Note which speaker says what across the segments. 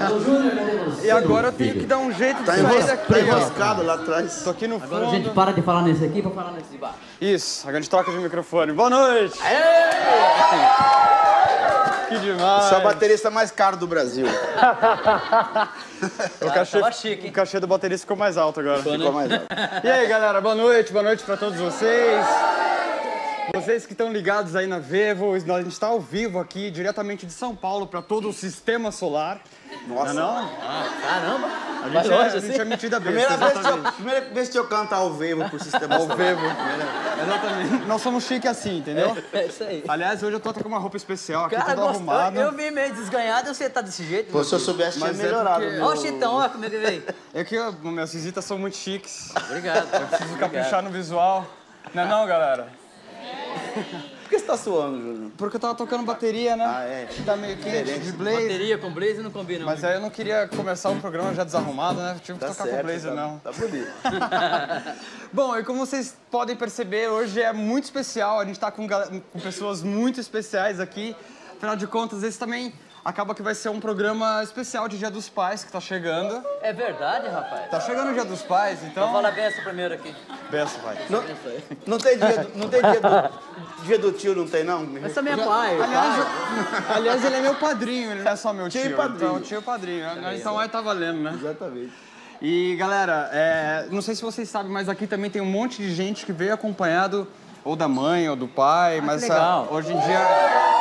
Speaker 1: Alô, Júnior, cadê você?
Speaker 2: E agora eu tenho que dar um jeito de
Speaker 3: Tá,
Speaker 2: sair
Speaker 3: enros...
Speaker 2: daqui,
Speaker 3: tá enroscado lá atrás.
Speaker 2: Tô aqui no fundo.
Speaker 1: Agora, gente, para de falar nesse aqui pra falar nesse de baixo.
Speaker 2: Isso, agora a gente troca de microfone. Boa noite! Que demais!
Speaker 3: Sou o baterista mais caro do Brasil.
Speaker 2: o, cachê,
Speaker 1: tava chique,
Speaker 2: o cachê do baterista ficou mais alto agora.
Speaker 3: Ficou mais alto.
Speaker 2: E aí, galera, boa noite, boa noite pra todos vocês. Vocês que estão ligados aí na Vevo, a gente está ao vivo aqui, diretamente de São Paulo, para todo o sistema solar.
Speaker 3: Nossa.
Speaker 2: Não, é não?
Speaker 1: Caramba!
Speaker 2: A gente, é,
Speaker 1: longe,
Speaker 2: a gente
Speaker 1: assim?
Speaker 2: é metida besta,
Speaker 3: Primeira vez, que eu, primeira vez que eu canto ao vivo pro sistema
Speaker 2: Ao
Speaker 3: solar.
Speaker 2: Vevo. Exatamente. Nós somos chique assim, entendeu?
Speaker 1: É isso aí.
Speaker 2: Aliás, hoje eu tô até com uma roupa especial aqui,
Speaker 1: Cara,
Speaker 2: tudo
Speaker 1: gostou.
Speaker 2: arrumado.
Speaker 1: Eu vi meio desganhado e você tá desse jeito.
Speaker 3: Pô, se eu soubesse, tinha
Speaker 2: é
Speaker 3: melhorado.
Speaker 2: porque-
Speaker 3: meu-
Speaker 1: Ó o Chitão, ó como é que veio.
Speaker 2: É que ó, minhas visitas são muito chiques.
Speaker 1: Obrigado.
Speaker 2: Eu preciso caprichar no visual. Não é não, galera?
Speaker 3: Por que você tá suando, Júnior?
Speaker 2: Porque eu tava tocando bateria, né?
Speaker 3: Ah, é.
Speaker 2: Tá meio quente, de blazer.
Speaker 1: Bateria com blazer não combina.
Speaker 2: Mas aí eu não queria começar o programa já desarrumado, né? Tive que
Speaker 3: Tá
Speaker 2: tocar
Speaker 3: certo,
Speaker 2: com blazer,
Speaker 3: tá,
Speaker 2: não.
Speaker 3: Tá bonito.
Speaker 2: Bom, e como vocês podem perceber, hoje é muito especial. A gente tá com, com pessoas muito especiais aqui. Afinal de contas, esse também acaba que vai ser um programa especial de Dia dos Pais que tá chegando.
Speaker 1: É verdade, rapaz.
Speaker 2: Tá chegando o Dia dos Pais,
Speaker 1: Então
Speaker 2: então...
Speaker 1: fala benção primeiro aqui.
Speaker 2: Benção, pai.
Speaker 3: Não, não tem dia do, não tem dia do, dia do tio, não tem não?
Speaker 1: Essa é minha pai.
Speaker 2: Aliás, eu- aliás, ele é meu padrinho, ele não é só meu tio.
Speaker 3: Tio e padrinho.
Speaker 2: Então, tio e padrinho. Então aí tá valendo, né?
Speaker 3: Exatamente.
Speaker 2: E galera, é, não sei se vocês sabem, mas aqui também tem um monte de gente que veio acompanhado ou da mãe ou do pai, mas
Speaker 1: legal.
Speaker 2: ah, hoje em dia,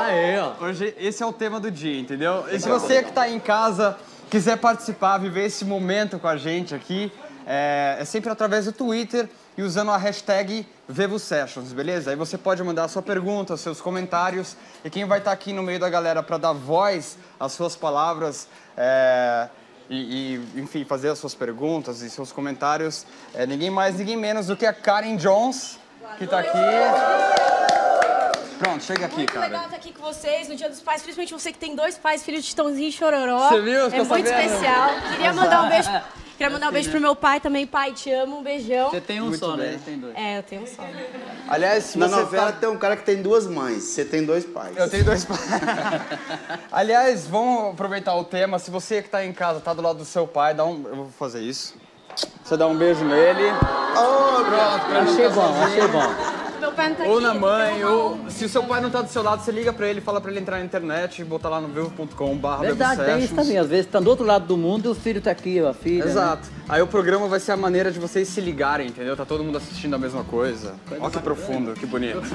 Speaker 1: Aí, ó.
Speaker 2: hoje esse é o tema do dia, entendeu? E se você que está em casa quiser participar, viver esse momento com a gente aqui, é, é sempre através do Twitter e usando a hashtag VevoSessions, beleza? Aí você pode mandar a sua pergunta, seus comentários e quem vai estar aqui no meio da galera para dar voz às suas palavras é, e, e, enfim, fazer as suas perguntas e seus comentários é ninguém mais, ninguém menos do que a Karen Jones, que está aqui. Pronto, chega aqui,
Speaker 4: Muito
Speaker 2: cara.
Speaker 4: legal estar aqui com vocês no Dia dos Pais, principalmente você que tem dois pais, filho de Chitãozinho e Chororó.
Speaker 2: Você viu?
Speaker 4: É muito especial. Queria mandar um beijo, queria mandar um beijo pro meu pai também. Pai, te amo, um beijão.
Speaker 1: Você tem um
Speaker 2: Muito
Speaker 1: só, né?
Speaker 2: bem.
Speaker 1: Tem dois.
Speaker 4: É, eu tenho um só.
Speaker 2: Aliás, se
Speaker 3: Na
Speaker 2: você
Speaker 3: novela tem um cara que tem duas mães, você tem dois pais.
Speaker 2: Eu tenho dois pais. Aliás, vamos aproveitar o tema. Se você que tá em casa, tá do lado do seu pai, dá um. Eu vou fazer isso. Você dá um beijo nele.
Speaker 3: Oh, pronto.
Speaker 1: Achei bom, achei bom.
Speaker 4: Meu pai não tá
Speaker 2: Ou
Speaker 4: aqui.
Speaker 2: na mãe, ou se o seu pai não tá do seu lado, você liga pra ele, fala pra ele entrar na internet, botar lá no vivo.com.br.
Speaker 1: Verdade, tem isso também. Às vezes tá do outro lado do mundo e o filho tá aqui, a filha. né?
Speaker 2: Exato. Aí o programa vai ser a maneira de vocês se ligarem, entendeu? Tá todo mundo assistindo a mesma coisa. Olha que profundo, que bonito.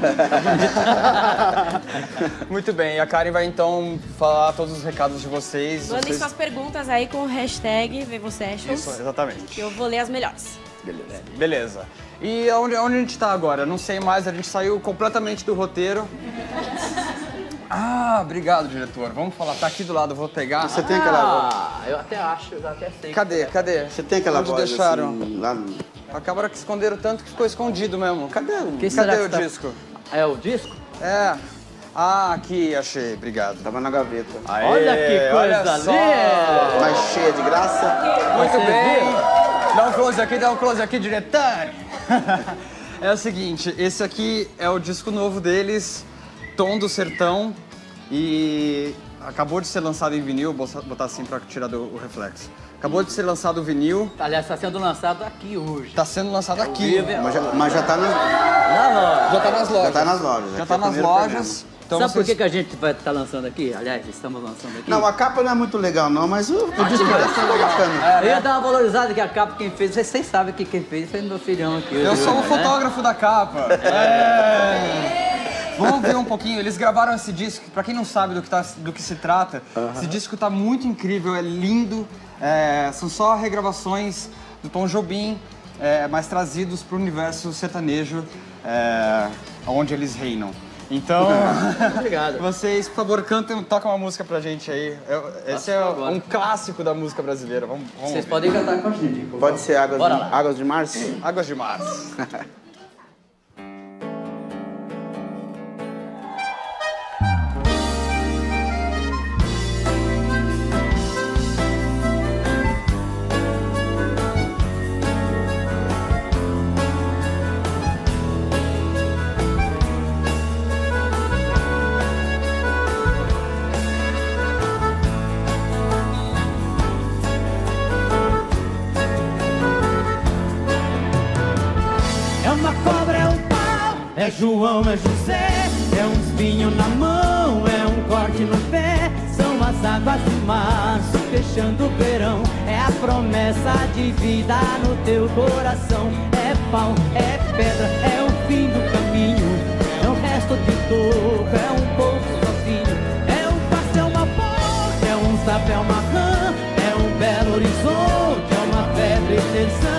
Speaker 2: Muito bem, e a Karen vai então falar todos os recados de vocês.
Speaker 4: Mandem
Speaker 2: vocês...
Speaker 4: suas perguntas aí com o hashtag VevoSessions.
Speaker 2: Isso, exatamente.
Speaker 4: Que eu vou ler as melhores.
Speaker 2: Beleza. Beleza. E onde, onde a gente tá agora? Não sei mais, a gente saiu completamente do roteiro. Ah, obrigado, diretor. Vamos falar, tá aqui do lado, eu vou pegar.
Speaker 3: Você tem aquela voz.
Speaker 1: Ah, eu até acho, eu até sei.
Speaker 2: Cadê? Cadê?
Speaker 3: Você tem aquela
Speaker 2: Onde
Speaker 3: voz
Speaker 2: deixaram?
Speaker 3: assim, lá no...
Speaker 2: Acabaram que esconderam tanto que ficou escondido mesmo. Cadê o,
Speaker 1: Que será
Speaker 2: cadê
Speaker 1: que
Speaker 2: o
Speaker 1: tá-
Speaker 2: disco?
Speaker 1: É o disco?
Speaker 2: É. Ah, aqui, achei. Obrigado.
Speaker 3: Tava na gaveta.
Speaker 2: Aê,
Speaker 1: Olha que coisa
Speaker 2: olha só.
Speaker 1: linda!
Speaker 3: Mas cheia de graça.
Speaker 2: Muito
Speaker 1: Vocês
Speaker 2: bem.
Speaker 1: viram?
Speaker 2: Dá um close aqui, dá um close aqui, diretor. é o seguinte, esse aqui é o disco novo deles, Tom do Sertão. E acabou de ser lançado em vinil, vou botar assim pra tirar do, o reflexo. Acabou de ser lançado o vinil,
Speaker 1: Aliás, está sendo lançado aqui hoje.
Speaker 2: tá sendo lançado aqui.
Speaker 1: vivo,
Speaker 3: Mas já, mas já tá, na,
Speaker 1: Na loja.
Speaker 2: Já tá nas lojas.
Speaker 3: já tá nas lojas.
Speaker 2: Já
Speaker 3: aqui
Speaker 2: tá
Speaker 3: é
Speaker 2: nas lojas. Então
Speaker 1: Sabe por
Speaker 2: vocês-
Speaker 1: que, que a gente vai estar lançando aqui? Aliás, estamos lançando aqui.
Speaker 3: Não, a capa não é muito legal não, mas o, o disco parece ficou bacana.
Speaker 1: Eu ia dar uma valorizada que a capa quem fez, vocês, sabem que quem fez foi meu filhão aqui.
Speaker 2: Eu sou o
Speaker 1: né?
Speaker 2: fotógrafo da capa. É. Vamos ver um pouquinho. Eles gravaram esse disco. Pra quem não sabe do que, tá- do que se trata, esse disco tá muito incrível, é lindo. É, são só regravações do Tom Jobim, é, mas trazidos pro universo sertanejo, é, onde eles reinam. Então,
Speaker 1: Obrigado.
Speaker 2: vocês, por favor, cantem, toquem uma música pra gente aí. Eu- esse é
Speaker 1: agora.
Speaker 2: um clássico da música brasileira. Vamos, vamos
Speaker 1: Vocês
Speaker 2: ouvir.
Speaker 1: podem cantar com a gente.
Speaker 3: Pode ser Águas,
Speaker 1: Bora
Speaker 3: de,
Speaker 1: lá.
Speaker 3: Águas de Março?
Speaker 2: Águas de Março.
Speaker 5: João, é José, é um espinho na mão, é um corte no pé. São as águas de março fechando o verão, é a promessa de vida no teu coração. É pau, é pedra, é o fim do caminho, é o resto de toco, é um pouco sozinho, é um passo, é uma porta, é um sapo, é uma rã, é um belo horizonte, é uma febre terçã,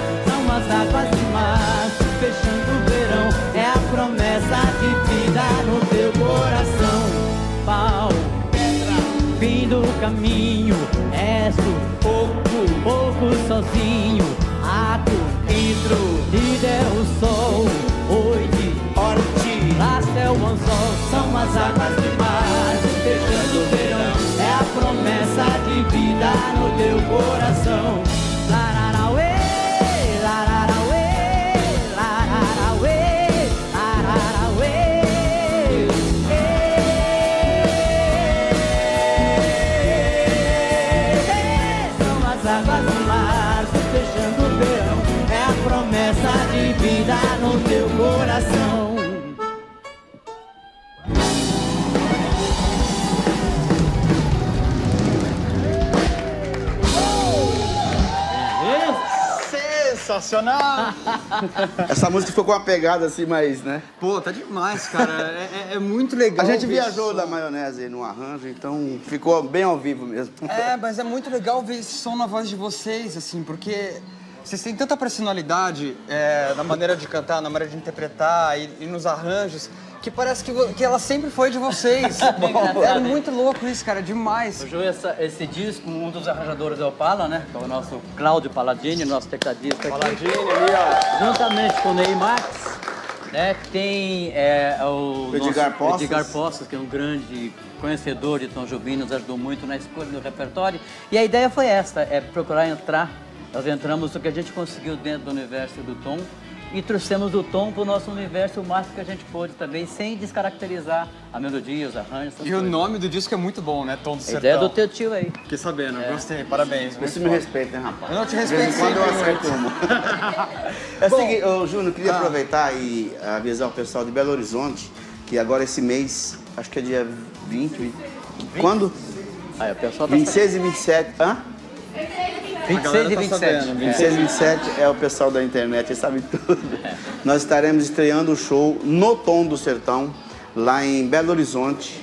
Speaker 5: caminho, és o pouco, pouco sozinho, ato, hidro, líder o sol, oite, orte, lá céu, anzol, são as águas de março fechando o verão, é a promessa de vida no teu coração.
Speaker 3: Essa música ficou com uma pegada assim, mas, né?
Speaker 2: Pô, tá demais, cara. É, é- é muito legal.
Speaker 3: A gente viajou da maionese no arranjo, então ficou bem ao vivo mesmo.
Speaker 2: É, mas é muito legal ver esse som na voz de vocês, assim, porque vocês têm tanta personalidade é, na maneira de cantar, na maneira de interpretar e, e nos arranjos, que parece que, que ela sempre foi de vocês. é muito louco isso, cara, demais.
Speaker 1: O Ju, essa- esse disco, um dos arranjadores é o Pala, né? Que é o nosso Cláudio Paladini, nosso tecladista aqui.
Speaker 2: Paladini ali, ó.
Speaker 1: Juntamente com o Ney Max, né? que Tem é, o
Speaker 3: Edgar
Speaker 1: nosso
Speaker 3: Postas.
Speaker 1: Edgar Postas, que é um grande conhecedor de Tom Jobim, nos ajudou muito na escolha do repertório. E a ideia foi essa, é procurar entrar. Nós entramos no que a gente conseguiu dentro do universo do Tom e trouxemos o Tom para o nosso universo o máximo que a gente pôde também, sem descaracterizar a melodia, os arranjos.
Speaker 2: E o
Speaker 1: coisas.
Speaker 2: nome do disco é muito bom, né? Tom do
Speaker 1: A
Speaker 2: Sertão.
Speaker 1: ideia é do teu tio aí.
Speaker 2: Fiquei sabendo, gostei, parabéns.
Speaker 3: Você me respeita, hein, rapaz?
Speaker 2: Eu não te
Speaker 3: De vez
Speaker 2: respeito
Speaker 3: em quando eu acerto uma. É o seguinte, ô, Júnior, eu queria aproveitar e avisar o pessoal de Belo Horizonte que agora esse mês, acho que é dia 20, 20 quando?
Speaker 1: Aí, o pessoal tá
Speaker 3: 26 e 27, hã?
Speaker 1: 26 e
Speaker 2: tá
Speaker 1: 27.
Speaker 2: sabendo,
Speaker 3: 26 e 27 é o pessoal da internet, eles sabem tudo. Nós estaremos estreando o show no Tom do Sertão, lá em Belo Horizonte.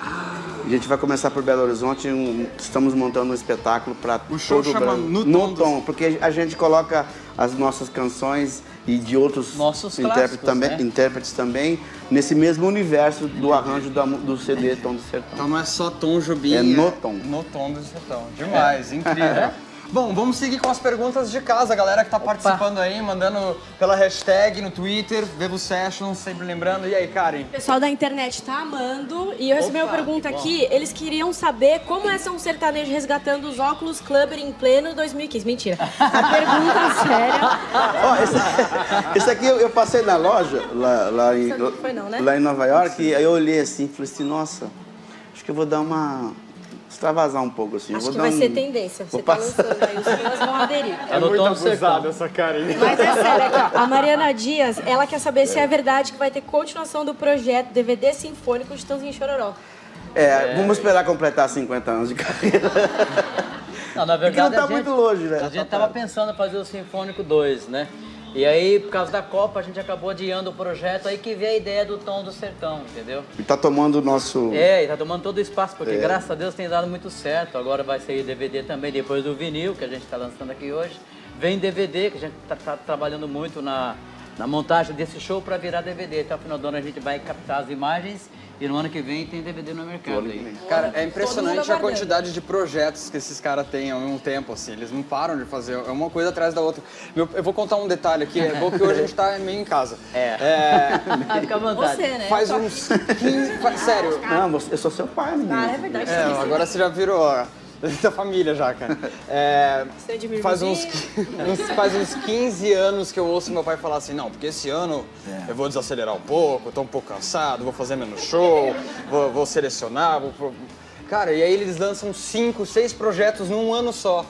Speaker 3: A gente vai começar por Belo Horizonte, um- estamos montando um espetáculo para
Speaker 2: O show
Speaker 3: todo
Speaker 2: chama
Speaker 3: Brasil.
Speaker 2: No
Speaker 3: No
Speaker 2: Tom
Speaker 3: Tom,
Speaker 2: do-
Speaker 3: porque a gente coloca as nossas canções e de outros
Speaker 1: Nossos
Speaker 3: intérpretes também,
Speaker 1: né?
Speaker 3: intérpretes também nesse mesmo universo do arranjo da do CD Tom do Sertão.
Speaker 2: Então não é só Tom Jobim.
Speaker 3: É no tom.
Speaker 2: No tom do sertão. Demais, incrível. Bom, vamos seguir com as perguntas de casa, a galera que tá participando aí, mandando pela hashtag no Twitter, Vevo Sessions, sempre lembrando. E aí, Karen?
Speaker 4: O pessoal da internet tá amando. E eu recebi uma
Speaker 2: Opa,
Speaker 4: pergunta aqui. Eles queriam saber como é ser um sertanejo resgatando os óculos Clubber em pleno 2015. Mentira. A pergunta séria.
Speaker 3: Ó, esse, esse aqui eu, eu passei na loja lá, lá, em,
Speaker 4: não foi não, né?
Speaker 3: lá em Nova York e aí eu olhei assim e falei assim, nossa, acho que eu vou dar uma. Extravasar um pouco assim. eu
Speaker 4: Acho
Speaker 3: vou
Speaker 4: que
Speaker 3: dar
Speaker 4: vai
Speaker 3: um-
Speaker 4: ser tendência. Você
Speaker 3: vou
Speaker 4: tá
Speaker 3: passar-
Speaker 4: lançando aí, os fãs vão aderir.
Speaker 1: É tom do sertão.
Speaker 2: essa Karen.
Speaker 4: Mas é sério, aqui, ó. a Mariana Dias, ela quer saber se é verdade que vai ter continuação do projeto DVD Sinfônico de Tãozinho Chororó.
Speaker 3: É, vamos esperar completar 50 anos de carreira.
Speaker 1: Não, na
Speaker 3: Porque
Speaker 1: verdade,
Speaker 3: não tá
Speaker 1: a gente,
Speaker 3: muito longe, né?
Speaker 1: A gente tava pensando em fazer o Sinfônico 2, né? E aí, por causa da Copa, a gente acabou adiando o projeto, aí que veio a ideia do Tom do Sertão, entendeu?
Speaker 3: E tá tomando o nosso.
Speaker 1: É, e tá tomando todo o espaço, porque
Speaker 3: É.
Speaker 1: graças a Deus tem dado muito certo. Agora vai sair DVD também, depois do vinil, que a gente tá lançando aqui hoje. Vem DVD, que a gente tá, tá trabalhando muito na, na montagem desse show para virar DVD. Até o final do ano a gente vai captar as imagens e no ano que vem tem DVD no mercado aí.
Speaker 2: Cara, é impressionante a quantidade de projetos que esses caras têm ao mesmo tempo, assim. Eles não param de fazer, é uma coisa atrás da outra. Meu, eu vou contar um detalhe aqui, é bom que hoje a gente tá meio em casa. É.
Speaker 1: Fica à vontade.
Speaker 4: Você, né?
Speaker 2: faz uns 15... fa- Sério,
Speaker 3: Não, eu sou seu pai, menino.
Speaker 4: Ah, é verdade.
Speaker 2: É, agora você já virou da família já, cara. É,
Speaker 4: Você é de
Speaker 2: faz, uns, uns- faz uns 15 anos que eu ouço meu pai falar assim, não, porque esse ano eu vou desacelerar um pouco, eu tô um pouco cansado, vou fazer menos show, vou, vou selecionar, vou... Cara, e aí eles lançam cinco, seis projetos num ano só.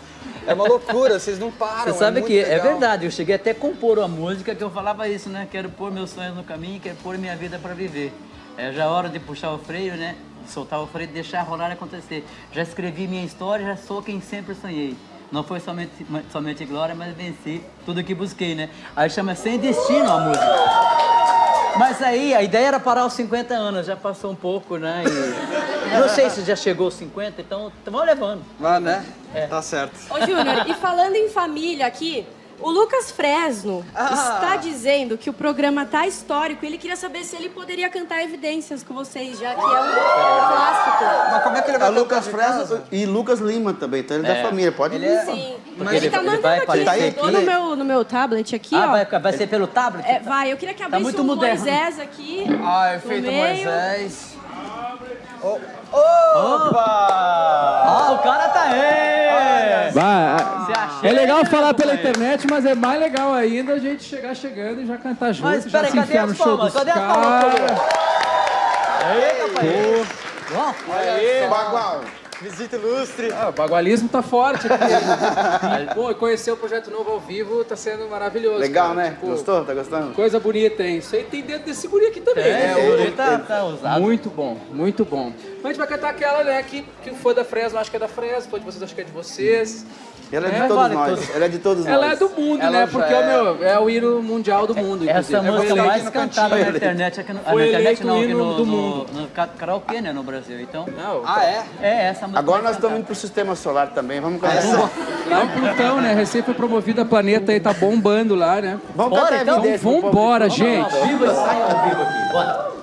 Speaker 2: É uma loucura, vocês não param.
Speaker 1: Você sabe
Speaker 2: é
Speaker 1: que é
Speaker 2: legal.
Speaker 1: verdade, eu cheguei até a compor uma música que eu falava isso, né? Quero pôr meus sonhos no caminho, quero pôr minha vida para viver. É já hora de puxar o freio, né? Soltar o freio e deixar rolar e acontecer. Já escrevi minha história, já sou quem sempre sonhei. Não foi somente, somente glória, mas venci tudo que busquei, né? Aí chama Sem Destino a música. Mas aí, a ideia era parar aos 50 anos, já passou um pouco, né? E não sei se já chegou aos 50, então vamos levando.
Speaker 2: Mas, né?
Speaker 1: É.
Speaker 2: Tá certo.
Speaker 4: Ô, Júnior, e falando em família aqui, o Lucas Fresno
Speaker 2: Ah.
Speaker 4: está dizendo que o programa tá histórico e ele queria saber se ele poderia cantar Evidências com vocês, já que é um clássico.
Speaker 2: Mas como é que ele
Speaker 3: É
Speaker 2: vai
Speaker 3: o Lucas
Speaker 2: tocar de casa?
Speaker 3: Fresno e Lucas Lima também, então ele é da família, pode
Speaker 2: Ele
Speaker 3: vir.
Speaker 2: é-
Speaker 4: Sim.
Speaker 1: Porque
Speaker 4: ele,
Speaker 1: ele-
Speaker 4: tá
Speaker 1: ele
Speaker 4: mandando
Speaker 1: vai
Speaker 4: aqui,
Speaker 3: aqui.
Speaker 4: no meu, no meu tablet aqui,
Speaker 1: Ah,
Speaker 4: ó.
Speaker 1: vai, vai ser pelo tablet?
Speaker 4: É, vai, eu queria que abrisse
Speaker 1: muito
Speaker 4: o
Speaker 1: moderno.
Speaker 4: Moisés aqui.
Speaker 2: Ah, efeito
Speaker 4: meio.
Speaker 2: Moisés. Oh, opa!
Speaker 1: Ah, o cara tá aí!
Speaker 6: Vai,
Speaker 1: achou?
Speaker 6: é legal falar pela internet, mas é mais legal ainda a gente chegar chegando e já cantar junto,
Speaker 1: Mas peraí, cadê
Speaker 6: enfiar no
Speaker 1: as
Speaker 6: show
Speaker 1: palmas? Cadê as palmas,
Speaker 6: caras.
Speaker 1: Ó,
Speaker 3: Bagual.
Speaker 2: Visita ilustre.
Speaker 6: Ah, o bagualismo tá forte aqui. E conhecer o Projeto Novo ao vivo tá sendo maravilhoso.
Speaker 3: Legal,
Speaker 6: cara.
Speaker 3: né?
Speaker 6: Tipo,
Speaker 3: Gostou? Tá gostando?
Speaker 6: Coisa bonita, hein? Isso aí tem dentro desse guri aqui também,
Speaker 1: é,
Speaker 6: né?
Speaker 1: o guri tá, tá usado.
Speaker 6: Muito bom, muito bom. Mas a gente vai cantar aquela, né, que, que foi da Fresno, acho que é da Fresno, foi de vocês, acho que é de vocês.
Speaker 3: Ela é de
Speaker 6: É,
Speaker 3: todos
Speaker 1: vale
Speaker 3: nós.
Speaker 1: tudo.
Speaker 3: Ela é de todos
Speaker 6: Ela é
Speaker 3: nós.
Speaker 6: do mundo,
Speaker 2: Ela
Speaker 6: né? Porque
Speaker 2: é-
Speaker 6: é, o meu, é o hino mundial do mundo,
Speaker 1: Essa
Speaker 6: inclusive.
Speaker 1: música mais
Speaker 2: no
Speaker 1: cantada na internet aqui no, ah,
Speaker 6: Foi
Speaker 1: na internet não, aqui
Speaker 6: hino
Speaker 1: no,
Speaker 6: do
Speaker 1: no,
Speaker 6: mundo.
Speaker 1: no ca- karaokê, né, no Brasil. Então,
Speaker 6: Não,
Speaker 2: Ah, é?
Speaker 1: é essa música.
Speaker 3: Agora nós estamos indo pro sistema solar também. Vamos cantar.
Speaker 6: Lá em Plutão, né? Promovido a planeta aí, tá bombando lá, né?
Speaker 3: Vamos
Speaker 1: Bora,
Speaker 3: cantar
Speaker 1: então?
Speaker 3: povo.
Speaker 6: Vambora, gente!
Speaker 1: cantada. Ao vivo, sai ao vivo aqui. Bora.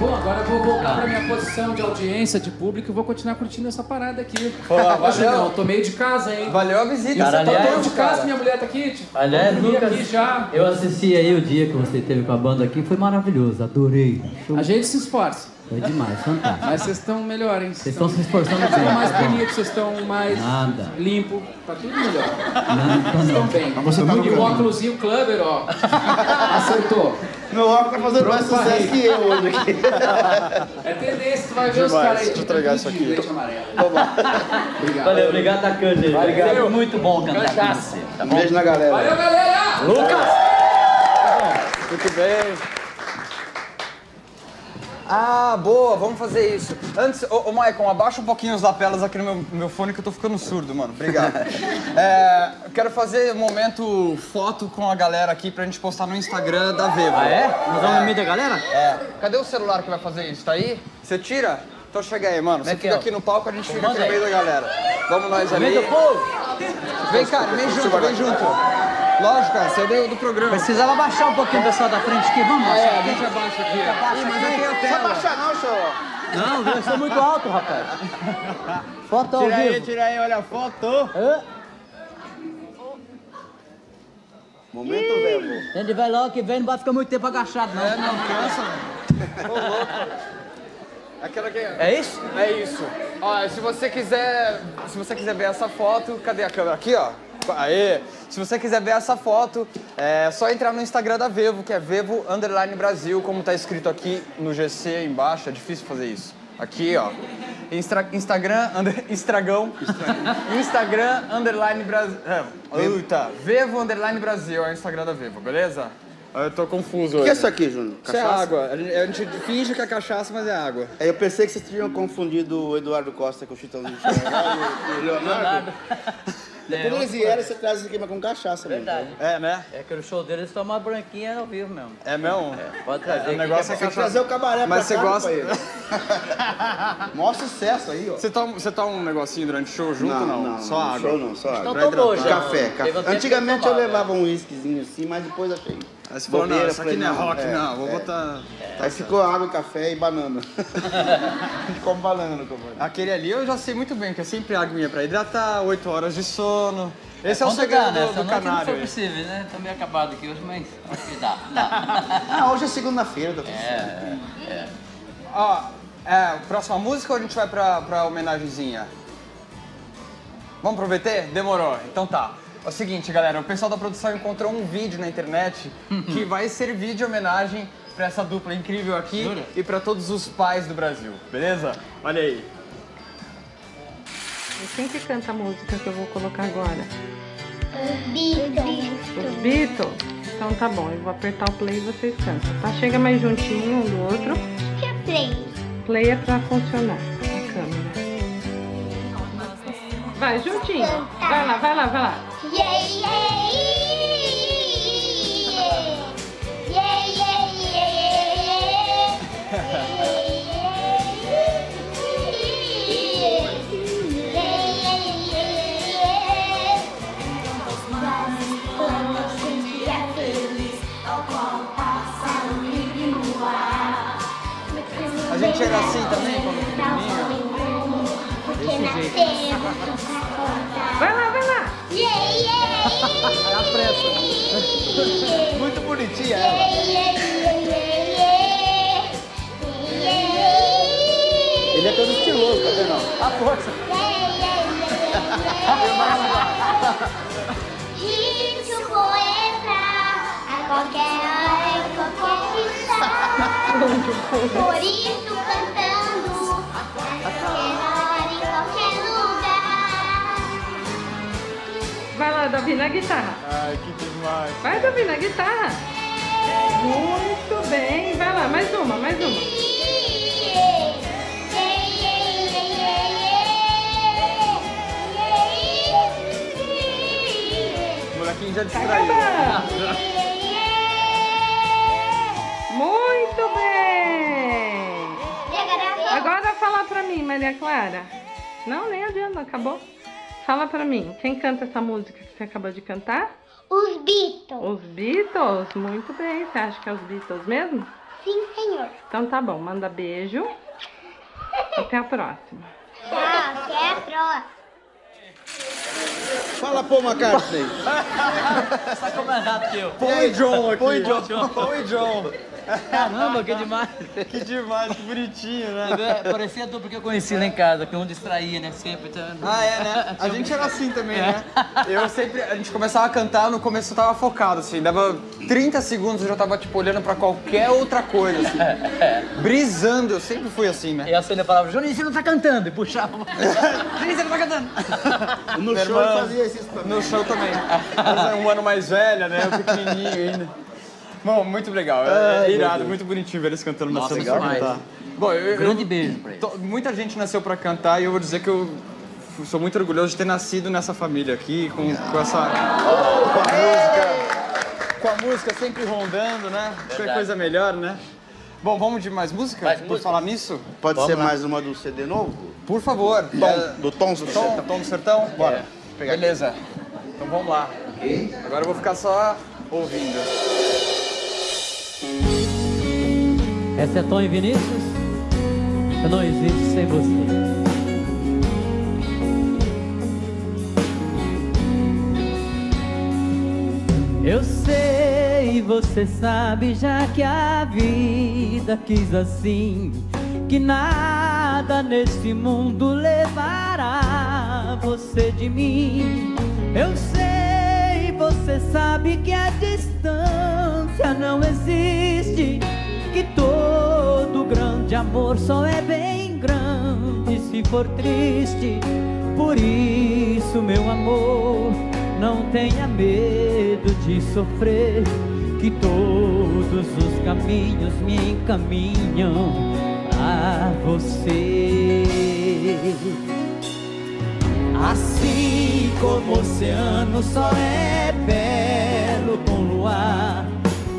Speaker 6: Bom, agora eu vou voltar pra minha posição de audiência, de público e vou continuar curtindo essa parada aqui.
Speaker 2: Pô, valeu.
Speaker 6: Julião, tô meio de casa, hein?
Speaker 2: Valeu a visita.
Speaker 1: Cara,
Speaker 2: você tá
Speaker 1: aliás-
Speaker 2: todo
Speaker 6: de casa, minha mulher tá aqui. Tipo,
Speaker 1: Aliás, Lucas,
Speaker 6: aqui já.
Speaker 1: eu assisti aí o dia que você teve com a banda aqui, foi maravilhoso, adorei. Show-
Speaker 6: A gente se esforça,
Speaker 1: Foi demais, fantástico.
Speaker 6: mas vocês estão melhor, hein?
Speaker 1: Vocês estão se esforçando
Speaker 6: Vocês estão mais
Speaker 1: tá
Speaker 6: bonitos, vocês estão mais
Speaker 1: Nada.
Speaker 6: limpo, tá tudo melhor.
Speaker 1: Não, então
Speaker 6: Estão bem.
Speaker 3: você tá
Speaker 6: e o óculosinho Clubber, ó. Acertou.
Speaker 3: Meu óculos tá fazendo mais sucesso que eu hoje aqui.
Speaker 6: É tendência, tu vai ver os caras aí.
Speaker 2: Deixa eu entregar isso aqui.
Speaker 6: Leite amarelo. Obrigado.
Speaker 1: Valeu, obrigado da Cândido. Obrigado, foi muito bom cantar. Tá
Speaker 3: Um
Speaker 1: bom?
Speaker 3: beijo na galera.
Speaker 6: Valeu, galera!
Speaker 1: Lucas!
Speaker 2: Muito bem. Ah, boa, vamos fazer isso. Antes, ô, ô Maicon, abaixa um pouquinho os lapelas aqui no meu, meu fone que eu tô ficando surdo, mano. Obrigado. É, quero fazer um momento foto com a galera aqui pra gente postar no Instagram da Vevo.
Speaker 1: Ah, é? Nós vamos no meio da galera?
Speaker 2: É. Cadê o celular que vai fazer isso? Tá aí? Você tira? Então chega aí, mano. Você
Speaker 1: Como
Speaker 2: fica
Speaker 1: é?
Speaker 2: aqui no palco, a gente fica aqui no meio
Speaker 1: aí.
Speaker 2: da galera. Vamos nós ali. Vem, cara, vem junto, vem junto. Lógico, cara, você é do, do programa.
Speaker 1: Precisava baixar um pouquinho o pessoal da frente aqui, vamos baixar.
Speaker 6: É, a gente abaixa aqui.
Speaker 2: Ih, mas não tem a tela.
Speaker 3: baixar não, senhor.
Speaker 1: Não, eu sou muito alto, rapaz. Foto ao
Speaker 2: Tira aí,
Speaker 1: vivo.
Speaker 2: tira aí, olha a foto.
Speaker 1: Hã?
Speaker 3: Momento Vevo.
Speaker 1: A gente vai logo que vem, não vai ficar muito tempo agachado, não.
Speaker 2: É, não cansa, mano. Ô, louco. Aquela que é.
Speaker 1: É isso?
Speaker 2: É isso. Ó, se você quiser, se você quiser ver essa foto, cadê a câmera? Aqui, ó. Aê. Se você quiser ver essa foto, é só entrar no Instagram da Vevo, que é Vevo Underline Brasil, como tá escrito aqui no GC embaixo. É difícil fazer isso. Aqui, ó. Instra- Instagram, under, Estragão. Instagram, underline Brasil. É, eita, Vevo, underline Brasil, é o Instagram da Vevo, beleza? Eu tô confuso
Speaker 3: O que é isso aqui, Júnior?
Speaker 2: Isso é água. A gente, a gente finge que é cachaça, mas é água.
Speaker 3: É, Eu pensei que vocês tinham confundido o Eduardo Costa com o Chitãozinho Chororó e o- o Leonardo. Quando eles vierem, você traz isso aqui mas com cachaça mesmo.
Speaker 1: Verdade.
Speaker 2: É, né?
Speaker 1: É que no show deles toma branquinha ao vivo mesmo.
Speaker 2: É mesmo?
Speaker 1: É, pode trazer.
Speaker 2: O
Speaker 1: aqui.
Speaker 2: negócio é
Speaker 3: Tem
Speaker 2: cachaça.
Speaker 3: trazer o cabaré
Speaker 2: Mas você
Speaker 3: pra cá,
Speaker 2: gosta-.
Speaker 3: Maior sucesso aí, ó.
Speaker 2: Você toma, você toma um negocinho durante o show junto ou não? Só água?
Speaker 3: Show não, só água.
Speaker 1: Então tomou já.
Speaker 3: Café, café. Antigamente eu levava um whiskyzinho assim, mas depois achei.
Speaker 2: Aí você falou, não, isso aqui não é rock,
Speaker 3: é,
Speaker 2: não. Vou
Speaker 3: é.
Speaker 2: botar...
Speaker 3: Aí ficou água, café e banana. Come banana no comando.
Speaker 2: Aquele ali eu já sei muito bem, que é sempre aguinha pra hidratar, 8 horas de sono. Esse é o segredo
Speaker 1: dá, né?
Speaker 2: do,
Speaker 1: Essa
Speaker 2: do
Speaker 1: não
Speaker 2: canário.
Speaker 1: foi
Speaker 2: aí.
Speaker 1: possível, né? Tô meio acabado aqui hoje, mas acho que dá. dá.
Speaker 3: Ah, hoje é segunda-feira, tá tudo
Speaker 1: É,
Speaker 3: certo.
Speaker 1: é, é.
Speaker 2: Ó, é, próxima música ou a gente vai pra, pra homenagenzinha? Vamos pro VT? Demorou. Então tá. É o seguinte, galera, o pessoal da produção encontrou um vídeo na internet que vai servir de homenagem pra essa dupla incrível aqui
Speaker 1: Jura?
Speaker 2: e pra todos os pais do Brasil, beleza? Olha aí.
Speaker 7: Quem que canta a música que eu vou colocar agora?
Speaker 8: Beatles.
Speaker 7: Os Beatles? Então tá bom, eu vou apertar o play e vocês cantam, tá? Chega mais juntinho um do outro.
Speaker 8: Que é play?
Speaker 7: Play é pra funcionar a câmera. Vai, juntinho. Vai lá, vai lá, vai lá.
Speaker 2: A gente era assim também,
Speaker 7: Vai lá, vai lá.
Speaker 8: Yeah, yeah, yeah.
Speaker 2: Muito bonitinha ela.
Speaker 3: Ele é todo estiloso, tá vendo?
Speaker 2: A força.
Speaker 8: Ritmo poeta a qualquer hora, em qualquer estado. Por isso cantando a qualquer hora,
Speaker 7: Vai lá, Davi, na guitarra.
Speaker 2: Ai, que demais.
Speaker 7: Vai, Davi, na guitarra. Muito bem. Vai lá, mais uma, mais uma.
Speaker 2: Molequinho já distraiu.
Speaker 7: Muito bem. Agora fala pra mim, Maria Clara. Não, nem adianta, acabou. Fala pra mim, quem canta essa música que você acabou de cantar?
Speaker 8: Os Beatles.
Speaker 7: Os Beatles. Muito bem. Você acha que é os Beatles mesmo?
Speaker 8: Sim, senhor.
Speaker 7: Então tá bom, manda beijo. Até a próxima.
Speaker 8: Tchau, até a próxima.
Speaker 3: Fala, pô, McCartney.
Speaker 1: Tá como é rápido que eu.
Speaker 2: Põe John aqui.
Speaker 1: Põe John.
Speaker 2: Põe John.
Speaker 1: Caramba, que demais.
Speaker 2: Que demais, que bonitinho, né?
Speaker 1: É, Parecia a dupla que eu conheci lá em casa, que um distraía, né? Sempre. Então...
Speaker 2: Ah, é, né? A gente era assim também, né? Eu sempre, a gente começava a cantar, no começo eu tava focado, assim, dava 30 segundos eu já tava, tipo, olhando pra qualquer outra coisa, assim. Brisando, eu sempre fui assim, né?
Speaker 1: E a Sônia falava, Juninho, você não tá cantando. E puxava. Juninho, você não tá cantando.
Speaker 3: No
Speaker 2: Minha
Speaker 3: show ele
Speaker 2: irmã-
Speaker 3: fazia isso também.
Speaker 2: No show também. Mas é um ano mais velha, né? Eu pequenininho ainda. Bom, muito legal. É, é irado, muito bonitinho ver eles cantando
Speaker 1: Nossa,
Speaker 2: nascendo pra
Speaker 1: demais.
Speaker 2: cantar. Bom, eu, eu-
Speaker 1: Grande beijo pra eles.
Speaker 2: to- muita gente nasceu pra cantar e eu vou dizer que eu sou muito orgulhoso de ter nascido nessa família aqui, com, com essa. Com a música. Com a música sempre rondando, né? Qualquer
Speaker 1: Verdade.
Speaker 2: coisa melhor, né? Bom, vamos de mais música?
Speaker 1: Mais
Speaker 2: Por
Speaker 1: música?
Speaker 2: falar nisso?
Speaker 3: Pode
Speaker 1: Vamos
Speaker 3: ser
Speaker 1: lá.
Speaker 3: mais uma do CD novo?
Speaker 2: Por favor.
Speaker 3: Tom,
Speaker 2: É,
Speaker 3: do Tons do
Speaker 2: Tom,
Speaker 3: Sertão.
Speaker 2: Tom do Sertão? Bora.
Speaker 3: É.
Speaker 2: Beleza. Então vamos lá. Agora eu vou ficar só ouvindo.
Speaker 1: Essa é Tom e Vinícius? Eu não existo sem você. Eu sei, você sabe já que a vida quis assim, que nada nesse mundo levará você de mim. Eu sei, você sabe que a distância não existe, que todo grande amor só é bem grande se for triste. Por isso, meu amor, não tenha medo de sofrer, que todos os caminhos me encaminham a você. Assim como o oceano só é belo com luar.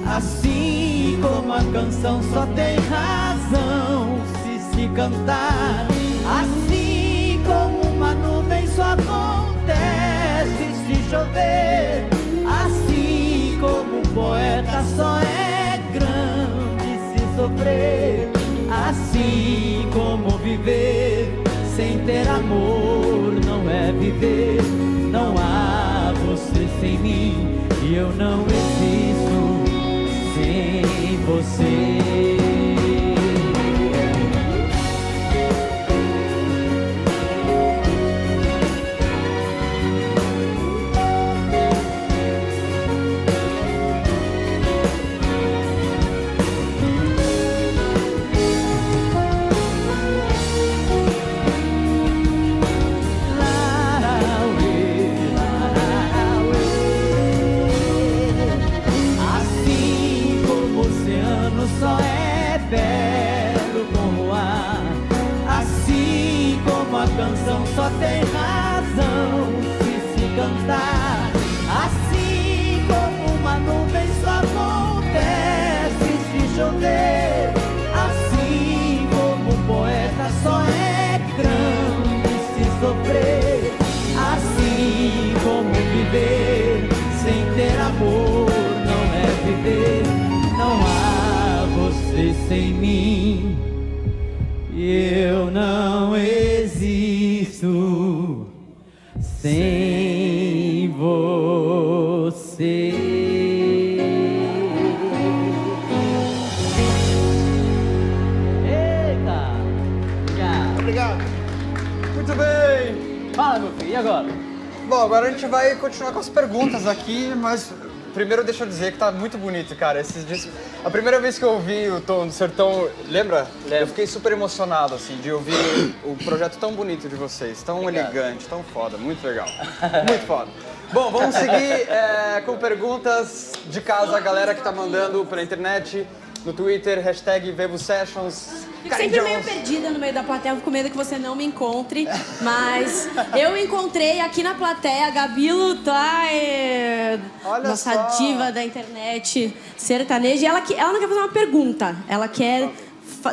Speaker 1: Assim como a canção só tem razão se se cantar. Assim como uma nuvem só acontece se chover. Assim como um poeta só é grande se sofrer. Assim como viver sem ter amor não é viver. Não há você sem mim e eu não existo sem você.
Speaker 2: Aqui, mas primeiro deixa eu dizer que tá muito bonito, cara. Esses discos... A primeira vez que eu ouvi o Tom do Sertão, lembra? Eu fiquei super emocionado, assim, de ouvir o projeto tão bonito de vocês, tão
Speaker 9: Obrigado.
Speaker 2: elegante, tão foda, muito legal. Muito foda. Bom, vamos seguir é, com perguntas de casa, a galera que tá mandando pela internet, no Twitter, hashtag Vevo Sessions.
Speaker 4: Fico sempre meio perdida no meio da plateia, fico com medo que você não me encontre. Mas eu encontrei aqui na plateia a Gabilo tá, é,
Speaker 2: Olha
Speaker 4: nossa
Speaker 2: só.
Speaker 4: diva da internet sertaneja. E ela, que- ela não quer fazer uma pergunta, ela quer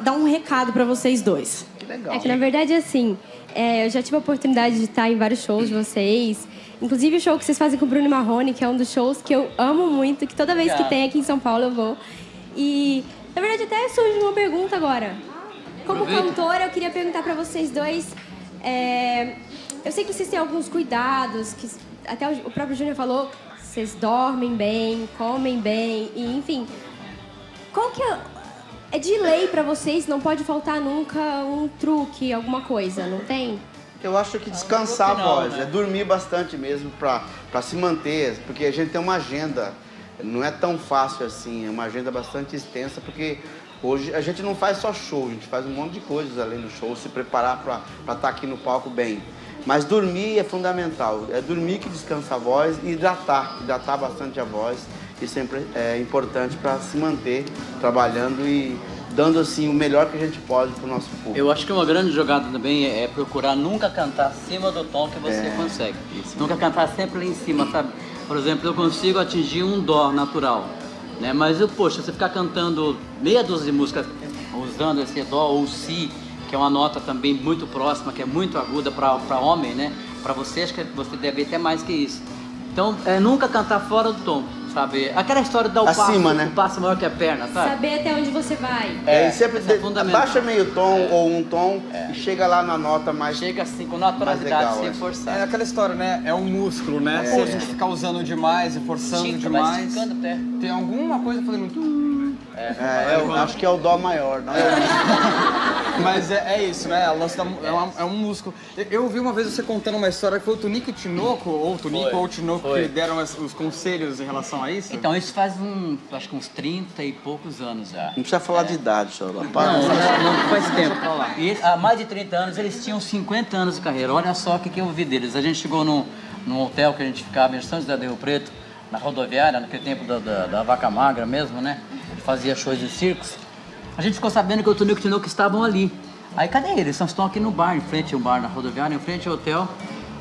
Speaker 4: dar um recado pra vocês dois.
Speaker 10: É que na verdade, assim, é, eu já tive a oportunidade de estar em vários shows de vocês. Inclusive o show que vocês fazem com o Bruno Marrone, que é um dos shows que eu amo muito, que toda vez que tem aqui em São Paulo eu vou. E, na verdade, até surge uma pergunta agora. Como cantora, eu queria perguntar pra vocês dois. é, eu sei que vocês têm alguns cuidados, que até o próprio Júnior falou, vocês dormem bem, comem bem, e enfim. Qual que é. É de lei pra vocês, não pode faltar nunca um truque, alguma coisa, não tem?
Speaker 3: Eu acho que descansar
Speaker 9: não,
Speaker 3: voz,
Speaker 9: né?
Speaker 3: é dormir bastante mesmo pra se manter, porque a gente tem uma agenda, não é tão fácil assim, é uma agenda bastante extensa, porque hoje a gente não faz só show, a gente faz um monte de coisas além do show, se preparar pra estar aqui no palco bem. Mas dormir é fundamental, é dormir que descansa a voz e hidratar, hidratar bastante a voz, isso é é importante para se manter trabalhando e dando assim o melhor que a gente pode pro nosso público.
Speaker 9: Eu acho que uma grande jogada também é é procurar nunca cantar acima do tom que você
Speaker 3: É,
Speaker 9: consegue. Nunca cantar sempre lá em cima, sabe? Por exemplo, eu consigo atingir um dó natural, né? Mas eu, poxa, você ficar cantando meia dúzia de músicas usando esse dó ou si, que é uma nota também muito próxima, que é muito aguda para homem, né? Para você, acho que você deve até mais que isso. Então, é nunca cantar fora do tom, sabe? Aquela história de dar o
Speaker 3: Acima,
Speaker 9: passo,
Speaker 3: né?
Speaker 9: o passo maior que a perna, sabe?
Speaker 10: Saber até onde você vai.
Speaker 3: É, e sempre
Speaker 9: isso é
Speaker 3: baixa meio tom ou um tom e chega lá na nota mais.
Speaker 9: Chega assim, com naturalidade,
Speaker 3: legal,
Speaker 9: sem
Speaker 3: é.
Speaker 9: forçar.
Speaker 2: É aquela história, né? É um músculo, né? Se a gente ficar usando demais e forçando
Speaker 9: Estica,
Speaker 2: demais,
Speaker 9: até.
Speaker 2: tem alguma coisa fazendo...
Speaker 3: É, eu acho que é o dó maior, não é?
Speaker 2: Mas é, é isso, né? Da- é, uma- é um músculo. Eu, eu ouvi uma vez você contando uma história que foi o Tunico e o Tinoco, ou o Tunico
Speaker 9: Foi,
Speaker 2: ou o Tinoco,
Speaker 9: foi.
Speaker 2: que deram as- os conselhos em relação a isso?
Speaker 9: Então, isso faz um, acho que uns 30 e poucos anos já.
Speaker 3: Não precisa falar de idade, senhor.
Speaker 9: Não, não faz tempo. E há mais de 30 anos, eles tinham 50 anos de carreira. Olha só o que, que eu ouvi deles. A gente chegou num, num hotel que a gente ficava em São José do Rio Preto, na rodoviária, naquele tempo da, da, da vaca magra mesmo, né? Ele fazia shows de circos. A gente ficou sabendo que o Tonico e o Tinoco estavam ali. Aí, cadê eles? Eles estão aqui no bar, em frente ao bar, na rodoviária, em frente ao hotel.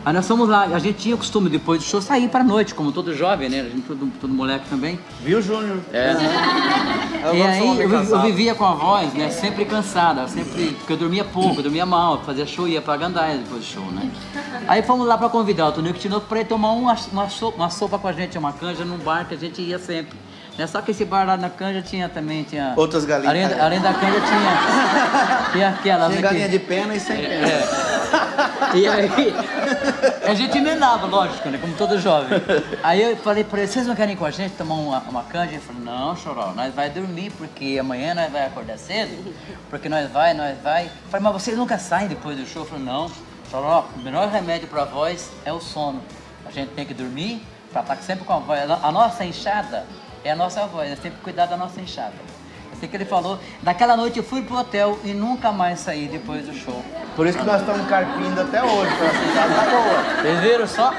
Speaker 1: Aí nós fomos lá, a gente tinha o costume depois do show sair pra noite, como todo jovem, né? A gente, todo, todo moleque também.
Speaker 3: Viu, Júnior?
Speaker 1: É. E aí eu, eu vivia com a voz, né? Sempre cansada, sempre. Porque eu dormia pouco, eu dormia mal, fazia show ia pra Gandaia depois do show, né? Aí fomos lá pra convidar o Tonico Tinoco pra ele tomar uma, uma, sopa, uma sopa com a gente, uma canja num bar que a gente ia sempre. Né? Só que esse bar lá na canja tinha também, tinha.
Speaker 3: Outras galinhas.
Speaker 1: Além, da- além da canja tinha. Tinha aquela.
Speaker 3: Tinha
Speaker 1: né,
Speaker 3: galinha
Speaker 1: que-
Speaker 3: de pena e sem pena.
Speaker 1: é. E aí, a gente emendava, lógico, né? Como todo jovem. Aí eu falei pra ele, vocês não querem ir com a gente tomar uma, uma canja? Ele falou, não, Choró, nós vai dormir, porque amanhã nós vai acordar cedo, porque nós vai, nós vai. Eu falei, mas vocês nunca saem depois do show? Eu falei, não, Choró, o melhor remédio pra voz é o sono. A gente tem que dormir pra estar sempre com a voz. A nossa enxada é a nossa voz, nós temos que cuidar da nossa enxada. Assim que ele falou, naquela noite eu fui pro hotel e nunca mais saí depois do show.
Speaker 3: Por isso que nós estamos carpindo até hoje, pra essa enxada tá boa.
Speaker 1: Vocês viram só?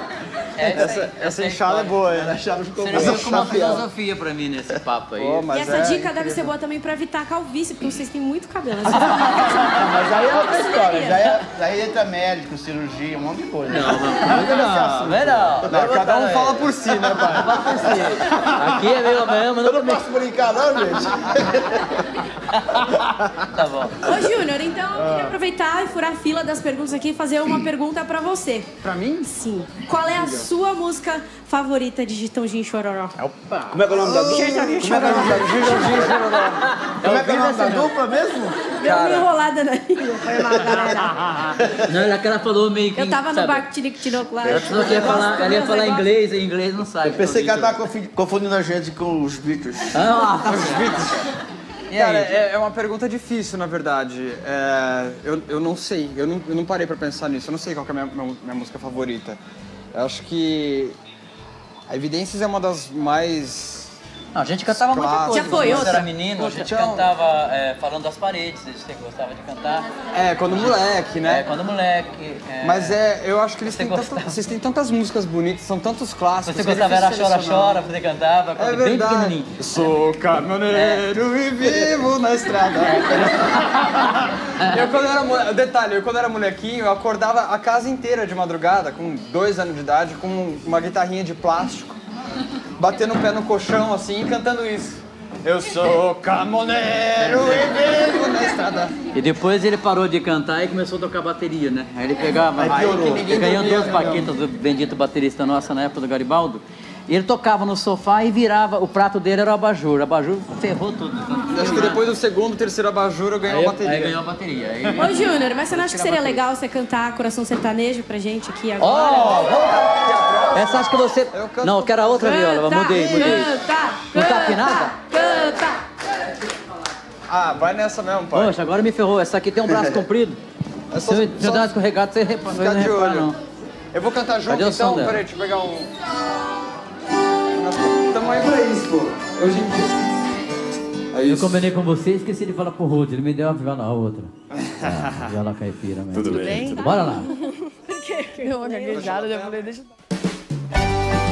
Speaker 1: É
Speaker 2: Essa, essa
Speaker 1: é a
Speaker 2: enxada é boa,
Speaker 3: A
Speaker 2: hein?
Speaker 3: enxada ficou boa.
Speaker 1: como uma filosofia pra mim nesse papo aí.
Speaker 2: Pô,
Speaker 10: E essa
Speaker 2: é
Speaker 10: dica
Speaker 2: incrível.
Speaker 10: deve ser boa também pra evitar a calvície, porque vocês têm muito cabelo.
Speaker 3: Ah, mas aí é outra história. Já é, aí entra médico, cirurgia, um monte de coisa.
Speaker 1: Não, não, não, não,
Speaker 2: Não, cada um fala por si, né, pai?
Speaker 1: Fala por si. Aqui é meu mesmo,
Speaker 3: Eu
Speaker 1: não
Speaker 3: não posso brincar, não, gente.
Speaker 1: Tá bom.
Speaker 10: Ô, Júnior, então eu queria aproveitar e furar a fila das perguntas aqui e fazer uma pergunta pra você.
Speaker 2: Pra mim?
Speaker 10: Sim. Qual é a sua música favorita de Gitãozinho Chororó?
Speaker 3: Como é que é o nome da dupla? Como é que é o nome da dupla? Como é que é o nome da dupla mesmo?
Speaker 10: Deu uma enrolada na língua. Foi mal, galera.
Speaker 1: Não, ela que ela falou meio que.
Speaker 10: Eu tava no
Speaker 1: sabe?
Speaker 10: bar Tinico Tinoco lá.
Speaker 1: Que ia falar, ela ia falar inglês, e inglês não sabe.
Speaker 3: Eu pensei que ela tava confundindo a gente com os Beatles.
Speaker 1: Ah, tá E
Speaker 2: Cara,
Speaker 1: aí?
Speaker 2: é, é uma pergunta difícil, na verdade. É, eu, eu não sei, eu não, eu não parei pra pensar nisso. Eu não sei qual que é a minha, minha, minha música favorita. Eu acho que a Evidências é uma das mais...
Speaker 1: Não, a gente cantava muita coisa.
Speaker 10: Já foi
Speaker 1: Quando
Speaker 10: outra?
Speaker 1: era menino, a gente
Speaker 2: Então-
Speaker 1: cantava é, falando das paredes, você gostava de cantar.
Speaker 2: É, quando moleque,
Speaker 1: É,
Speaker 2: né?
Speaker 1: quando moleque. é,
Speaker 2: Mas é, eu acho que eles
Speaker 1: Você
Speaker 2: têm, tanto, vocês têm tantas músicas bonitas, são tantos clássicos.
Speaker 1: Você
Speaker 2: é
Speaker 1: gostava era Chora. Chora, você cantava,
Speaker 2: É
Speaker 1: bem pequenininho.
Speaker 2: Eu Sou caminhoneiro e vivo na estrada. eu quando era detalhe, eu quando era molequinho, eu acordava a casa inteira de madrugada, com dois anos de idade, com uma guitarrinha de plástico, batendo o pé no colchão assim e cantando isso. Eu sou caminhoneiro e vivo na estrada.
Speaker 1: E depois ele parou de cantar e começou a tocar bateria, né? Aí ele pegava.
Speaker 2: Aí piorou.
Speaker 1: Ele ganhou duas paquetas do bendito baterista nossa na época do Garibaldo. E ele tocava no sofá e virava, o prato dele era o abajur. O abajur ferrou tudo.
Speaker 2: Acho que depois do segundo, terceiro abajur, eu ganhei
Speaker 1: Aí,
Speaker 2: uma bateria.
Speaker 1: aí ganhou a bateria. Aí...
Speaker 10: Ô, Júnior, mas você não acha que seria legal você cantar Coração Sertanejo pra gente aqui
Speaker 1: Ó,
Speaker 10: agora?
Speaker 1: vamos- essa acho que você.
Speaker 2: Eu canto-
Speaker 1: Não, eu quero a outra viola,
Speaker 10: Canta,
Speaker 1: mudei, mudei.
Speaker 10: Canta,
Speaker 1: Não tá afinada?
Speaker 10: Canta.
Speaker 2: Ah, vai nessa mesmo, pai.
Speaker 1: Poxa, agora me ferrou. Essa aqui tem um braço comprido.
Speaker 2: É só-
Speaker 1: Se eu, se eu
Speaker 2: só
Speaker 1: dar uma escorregada, você repara, não
Speaker 2: de
Speaker 1: repara,
Speaker 2: olho.
Speaker 1: não.
Speaker 2: Eu vou cantar junto, então? Peraí, deixa eu pegar um... Pô. Hoje em dia. É
Speaker 1: Eu
Speaker 2: isso.
Speaker 1: combinei com você e esqueci de falar pro Rude. Ele me deu uma viola, a outra. Ah, viola caipira mesmo. Tudo bem. Bora lá.
Speaker 11: Deu uma gaguejada, já falei, deixa
Speaker 5: Andei,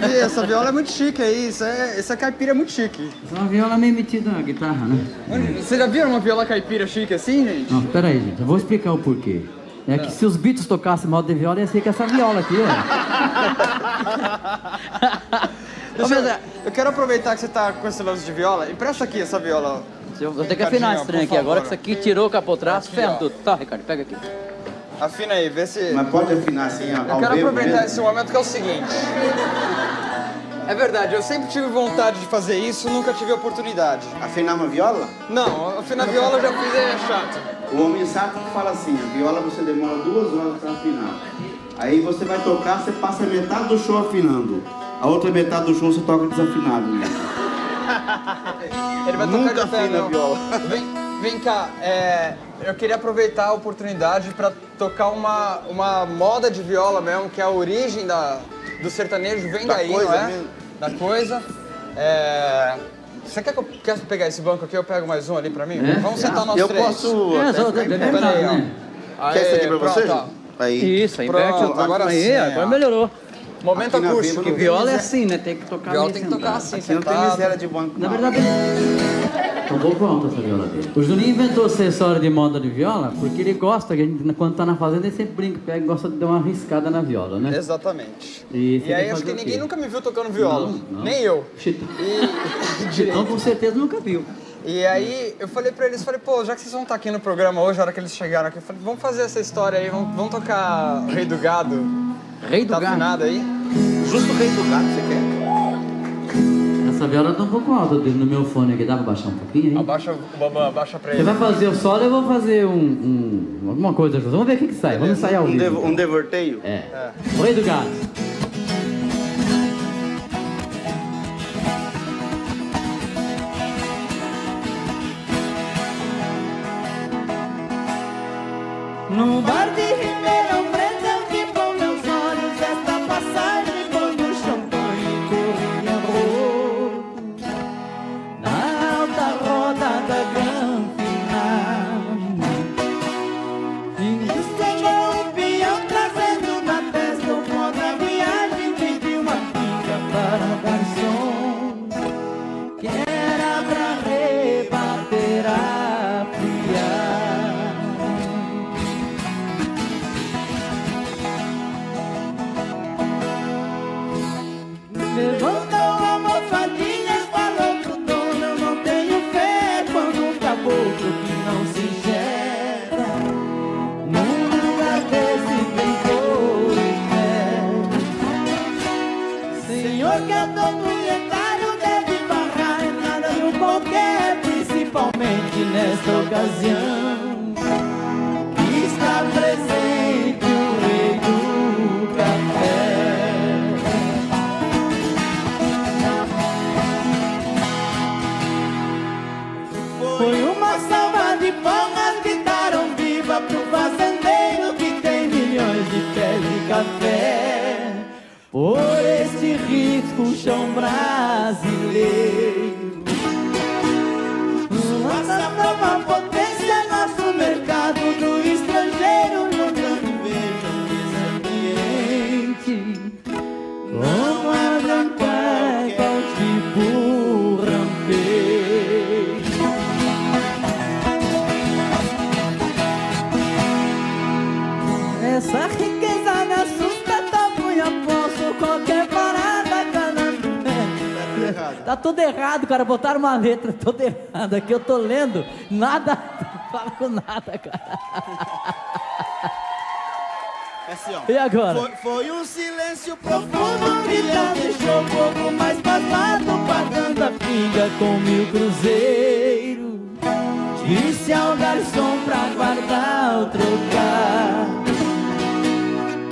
Speaker 2: vi, essa viola é muito chique aí. Isso é, essa caipira é muito chique.
Speaker 1: É uma viola meio metida na guitarra, né?
Speaker 2: Vocês já viram uma viola caipira chique assim, gente?
Speaker 1: Não, pera aí, gente. Eu vou explicar o porquê. É que se os Beatles tocassem modo de viola, ia ser com essa viola aqui, ó.
Speaker 2: Deixa eu, eu quero aproveitar que você tá com esse lance de viola. Empresta aqui essa viola.
Speaker 1: Eu vou ter que afinar esse trem aqui agora, que isso aqui tirou o capotraço,
Speaker 2: ó.
Speaker 1: tudo. Tá, Ricardo, pega aqui.
Speaker 2: Afina aí, vê se.
Speaker 3: Mas pode afinar assim, ó,
Speaker 2: Eu quero aproveitar
Speaker 3: mesmo?
Speaker 2: esse momento que é o seguinte. É verdade, eu sempre tive vontade de fazer isso, nunca tive oportunidade.
Speaker 3: Afinar uma viola?
Speaker 2: Não, afinar viola eu já fiz, é chato.
Speaker 3: O homem que fala assim, a viola você demora duas horas para afinar. Aí você vai tocar, você passa metade do show afinando. A outra metade do show você toca desafinado. Né?
Speaker 2: Ele vai
Speaker 3: Nunca
Speaker 2: tocar
Speaker 3: afina a viola.
Speaker 2: Vem, vem cá, é, eu queria aproveitar a oportunidade para tocar uma, uma moda de viola mesmo, que é a origem da, do sertanejo, vem
Speaker 3: Da
Speaker 2: daí,
Speaker 3: coisa
Speaker 2: não é?
Speaker 3: mesmo.
Speaker 2: Da coisa. É, Você quer que eu quer pegar esse banco aqui? Eu pego mais um ali pra mim?
Speaker 1: É?
Speaker 2: Vamos sentar nós
Speaker 3: Eu
Speaker 2: três.
Speaker 3: posso
Speaker 1: É,
Speaker 3: pé.
Speaker 1: lembrar,
Speaker 2: Peraí, ó.
Speaker 3: Quer esse aqui pra
Speaker 2: pronto,
Speaker 3: você?
Speaker 2: ó.
Speaker 3: gente? Aí.
Speaker 1: Isso, aí inverte
Speaker 2: Pronto, agora
Speaker 1: aí,
Speaker 2: sim,
Speaker 1: agora
Speaker 2: ó.
Speaker 1: melhorou.
Speaker 2: Momento
Speaker 3: Aqui na
Speaker 2: acústico.
Speaker 1: Porque viola é assim, né? Tem que tocar
Speaker 2: Viola tem que tocar
Speaker 1: sentado.
Speaker 2: assim,
Speaker 3: Aqui não tem
Speaker 2: sentado.
Speaker 3: miséria de banco.
Speaker 1: Na
Speaker 3: não.
Speaker 1: verdade, tá um pouco alta essa viola dele. O Juninho inventou essa história de moda de viola porque ele gosta, que a gente, quando tá na fazenda, ele sempre brinca, pega e gosta de dar uma arriscada na viola, né?
Speaker 2: Exatamente.
Speaker 1: E,
Speaker 2: E aí acho que ninguém nunca me viu tocando viola.
Speaker 1: Não, não.
Speaker 2: Nem eu.
Speaker 1: Chitão.
Speaker 2: E,
Speaker 1: Chitão com certeza nunca viu.
Speaker 2: e aí eu falei pra eles, falei, pô, já que vocês vão estar aqui no programa hoje, a hora que eles chegaram aqui, eu falei, vamos fazer essa história aí, vamos, vamos tocar Rei do Gado.
Speaker 1: Rei do
Speaker 2: Tá
Speaker 1: gado.
Speaker 2: afinado aí?
Speaker 3: Justo o rei do gato, você quer?
Speaker 1: Essa viola tá um pouco alta dele no meu fone aqui. Dá pra baixar um pouquinho aí?
Speaker 2: Abaixa, o abaixa pra
Speaker 1: Você
Speaker 2: ele.
Speaker 1: vai fazer o solo eu vou fazer um, um- alguma coisa junto. Vamos ver o que, que sai. Vamos sair ao
Speaker 3: Um,
Speaker 1: vivo.
Speaker 3: devo- um devorteio?
Speaker 1: É. O Rei do Gado.
Speaker 5: Tá tudo errado, cara. Botaram uma letra toda errada aqui. Eu tô lendo, nada, não fala com nada, cara.
Speaker 3: Assim, ó.
Speaker 5: E agora?
Speaker 3: Foi, foi um silêncio
Speaker 5: Profundo que já deixou o povo mais pasmado, pagando a pinga com mil cruzeiros. Disse ao garçom pra guardar o trocar.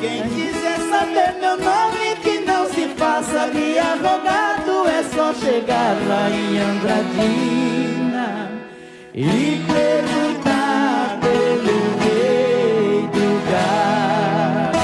Speaker 5: Quem quiser saber meu nome, que não se faça de arrogado, é só chegar lá em Andradina e perguntar pelo rei do gado.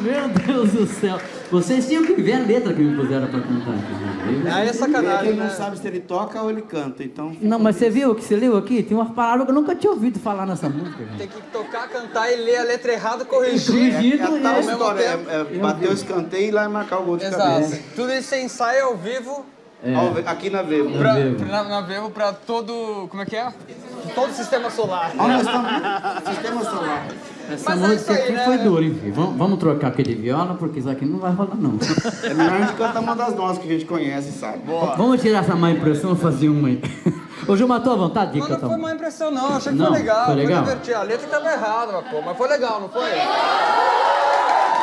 Speaker 1: Meu Deus do céu. Vocês tinham que ver a letra que me puseram pra cantar.
Speaker 2: Aí é sacanagem,
Speaker 3: ele não
Speaker 2: né?
Speaker 3: sabe se ele toca ou ele canta, então...
Speaker 1: Não, mas você viu o que você leu aqui? Tem umas palavras que eu nunca tinha ouvido falar nessa música. gente.
Speaker 2: Tem que tocar, cantar e ler a letra errada, corrigir.
Speaker 1: Corrigido,
Speaker 3: É
Speaker 1: e
Speaker 3: tal
Speaker 1: é-
Speaker 3: história, é, é bater o escanteio e lá marcar o gol de
Speaker 2: Exato.
Speaker 3: cabeça.
Speaker 2: Tudo isso é ensaio ao vivo,
Speaker 1: É.
Speaker 3: Aqui na Vevo.
Speaker 2: pra,
Speaker 1: Vevo.
Speaker 2: na, na Vevo pra todo. Como é que é? Todo o sistema solar.
Speaker 3: Olha, estamos... Sistema solar.
Speaker 1: Essa
Speaker 2: Mas é
Speaker 1: música
Speaker 2: isso aí,
Speaker 1: aqui
Speaker 2: né?
Speaker 1: foi dura, enfim. Vamos, vamos trocar aquele viola, porque isso aqui não vai rolar, não.
Speaker 3: É melhor a gente cantar uma das nossas que a gente conhece, sabe?
Speaker 2: Boa.
Speaker 1: Vamos tirar essa má impressão e fazer uma aí. Ô, Gil, matou a vontade de
Speaker 2: Mas não foi
Speaker 1: uma?
Speaker 2: má impressão, não. Achei que
Speaker 1: Não,
Speaker 2: foi legal.
Speaker 1: foi legal?
Speaker 2: divertido. A letra estava errada, mas, pô, mas foi legal, não foi?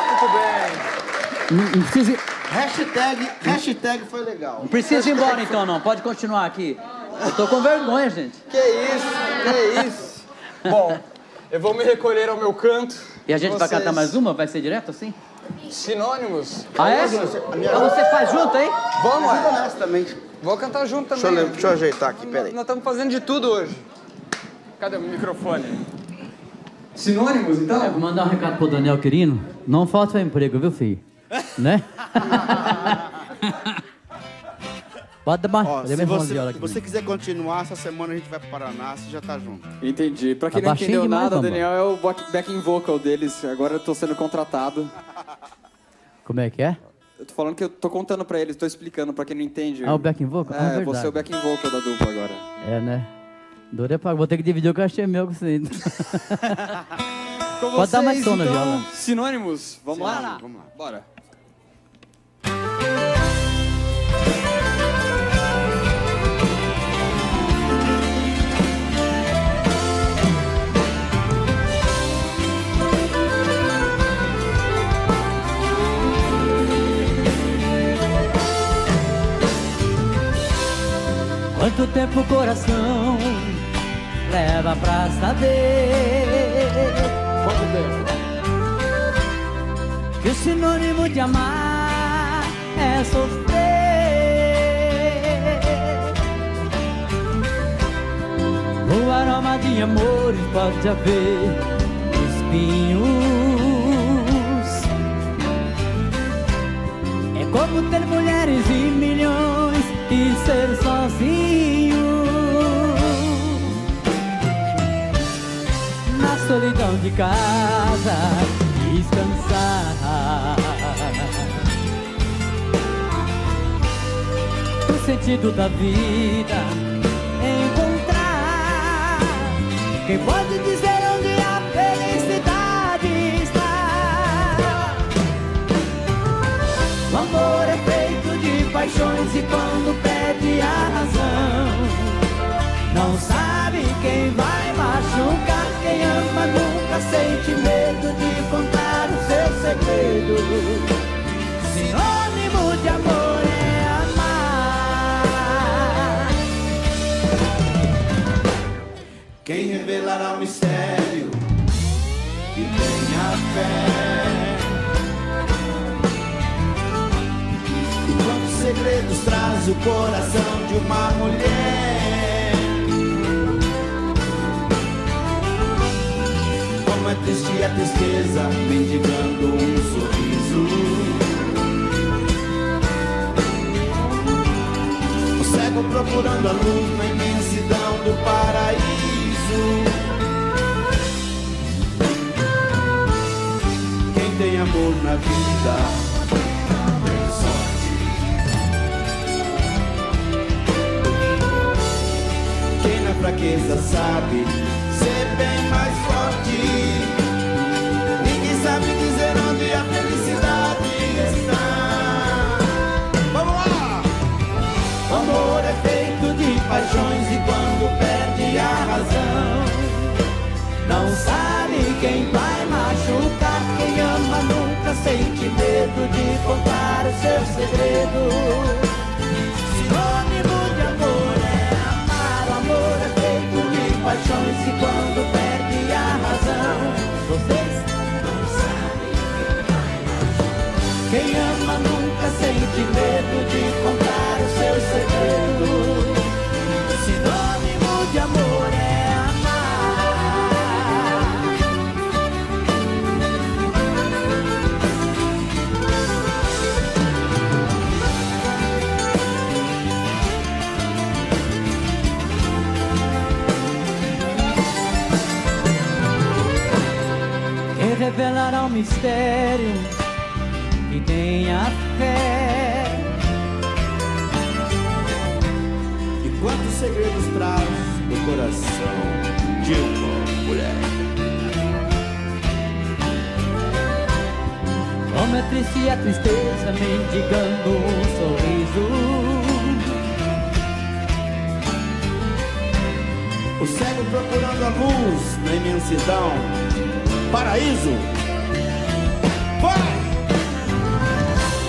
Speaker 2: Muito bem.
Speaker 1: Não, não precisa...
Speaker 3: Hashtag, hashtag foi legal.
Speaker 1: Não precisa ir embora então, não. Pode continuar aqui. Eu tô com vergonha, gente.
Speaker 2: Que isso, que isso. Bom, eu vou me recolher ao meu canto.
Speaker 1: E a gente vai
Speaker 2: Vocês-
Speaker 1: cantar mais uma? Vai ser direto assim?
Speaker 2: Sinônimos?
Speaker 1: Ah, é? Então você faz junto, hein?
Speaker 2: Vamos,
Speaker 3: nessa também.
Speaker 2: Vou cantar junto
Speaker 3: Deixa eu,
Speaker 2: também.
Speaker 3: deixa eu ajeitar aqui, peraí.
Speaker 2: Nós estamos fazendo de tudo hoje. Cadê o microfone? Sinônimos, então?
Speaker 1: É, vou mandar um recado pro Daniel Quirino. Não falta emprego, viu, filho? né? Pode dar mais.
Speaker 3: Ó, se você, se você quiser continuar, essa semana a gente vai pro Paraná, você já tá junto.
Speaker 2: Entendi. Pra quem
Speaker 1: Tá
Speaker 2: não
Speaker 1: baixinho
Speaker 2: entendeu
Speaker 1: demais,
Speaker 2: nada, o
Speaker 1: Bamba.
Speaker 2: Daniel é o back- backing vocal deles. Agora eu tô sendo contratado.
Speaker 1: Como é que é?
Speaker 2: Eu tô falando que eu tô contando pra eles, tô explicando pra quem não entende.
Speaker 1: Ah, o backing vocal? Ah,
Speaker 2: É,
Speaker 1: verdade.
Speaker 2: você é o backing vocal da dupla agora.
Speaker 1: É, né? Dura é pago. Vou ter que dividir o cachê meu com você.
Speaker 2: Com
Speaker 1: Pode dar mais
Speaker 2: vocês,
Speaker 1: som na
Speaker 2: então,
Speaker 1: viola.
Speaker 2: Sinônimos. Vamos lá?
Speaker 3: Vamos lá.
Speaker 2: Bora.
Speaker 5: Quanto tempo o coração leva pra saber
Speaker 2: Quanto tempo?
Speaker 5: que o sinônimo de amar é sofrer? O aroma de amores pode haver espinhos. É como ter mulheres e milhões de casa, descansar. O sentido da vida, encontrar. Quem pode dizer onde a felicidade está? O amor é feito de paixões e quando perde a razão, não sabe quem vai machucar. Quem ama nunca sente medo de contar o seu segredo. Sinônimo de amor é amar.
Speaker 3: Quem revelará o mistério que tenha fé? E quantos segredos traz o coração de uma mulher? Triste a tristeza mendigando um sorriso. O cego procurando a luz na imensidão do paraíso. Quem tem amor na vida fraqueza sabe ser bem mais forte.
Speaker 5: Seu segredo. Sinônimo de amor é amar. O amor é feito de paixões e quando perde a razão, vocês não sabem machucar. Quem ama nunca sente medo de contar o seu segredo.
Speaker 1: Revelará um mistério que tenha fé.
Speaker 3: E quantos segredos traz no coração de uma mulher?
Speaker 1: Como é triste a tristeza mendigando um sorriso.
Speaker 3: O cego procurando a luz na imensidão. Paraíso. Vai!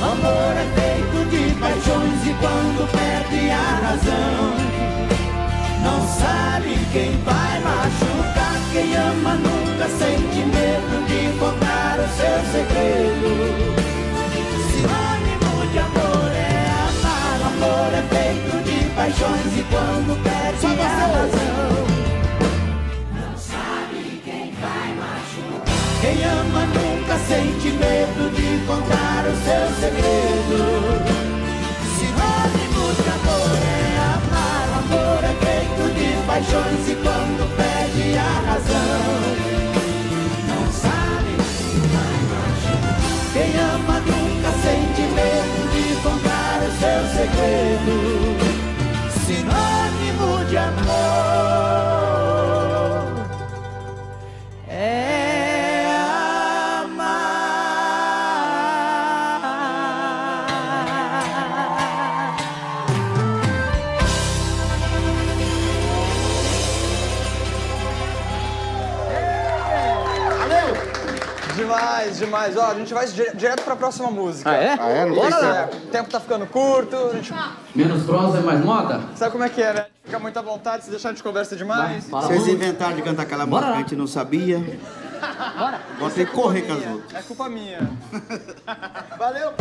Speaker 1: Amor é feito de paixões e quando perde a razão, não sabe quem vai machucar. Quem ama nunca sente medo de contar o seu segredo. Seu segredo. Sinônimo de amor é amar. Amor é feito de paixões e quando perde a razão,
Speaker 2: Demais. Ó, a gente vai dire- direto pra próxima música.
Speaker 12: Ah, é? Ah, é? Não
Speaker 2: Bora
Speaker 12: tem tempo.
Speaker 2: O tempo tá ficando curto. A gente...
Speaker 12: Menos prosa e mais moda?
Speaker 2: Sabe como é que é, né? Fica muita vontade, se deixar a gente conversa demais.
Speaker 13: Vocês inventaram de cantar aquela música que a gente não sabia.
Speaker 2: Bora.
Speaker 13: Agora tem que correr com as outras.
Speaker 2: É culpa minha. Valeu.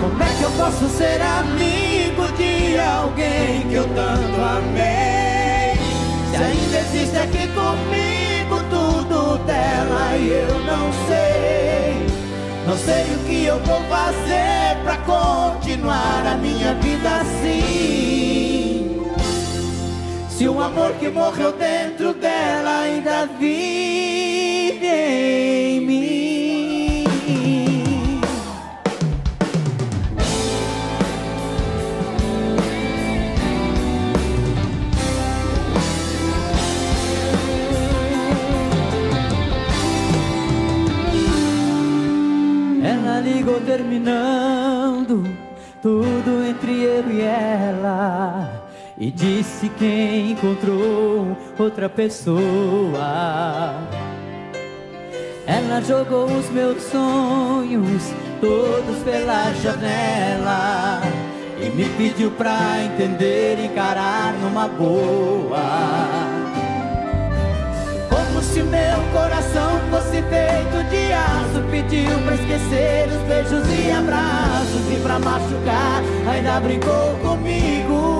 Speaker 1: Como é que eu posso ser amigo de alguém que eu tanto amei? Se ainda existe aqui comigo tudo dela e eu não sei. Não sei o que eu vou fazer pra continuar a minha vida assim. Se o amor que morreu dentro e disse que encontrou outra pessoa. Ela jogou os meus sonhos todos pela janela e me pediu pra entender e encarar numa boa. Como se meu coração fosse feito de aço Pediu pra esquecer os beijos e abraços E pra machucar ainda brincou comigo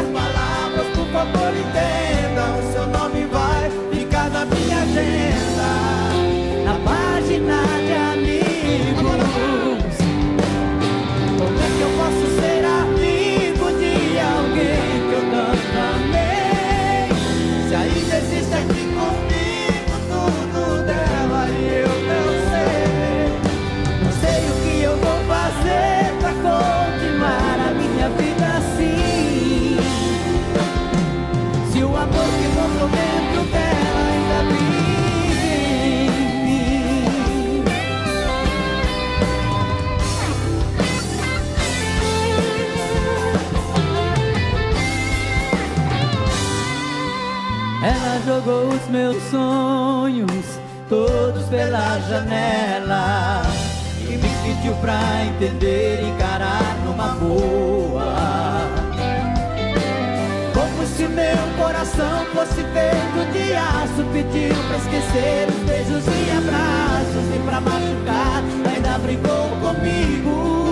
Speaker 1: poucas palavras, por favor entenda. O seu nome vai ficar na minha agenda jogou os meus sonhos todos pela janela e me pediu pra entender e encarar numa boa. Como se meu coração fosse feito de aço, pediu pra esquecer os beijos e abraços e pra machucar ainda brincou comigo.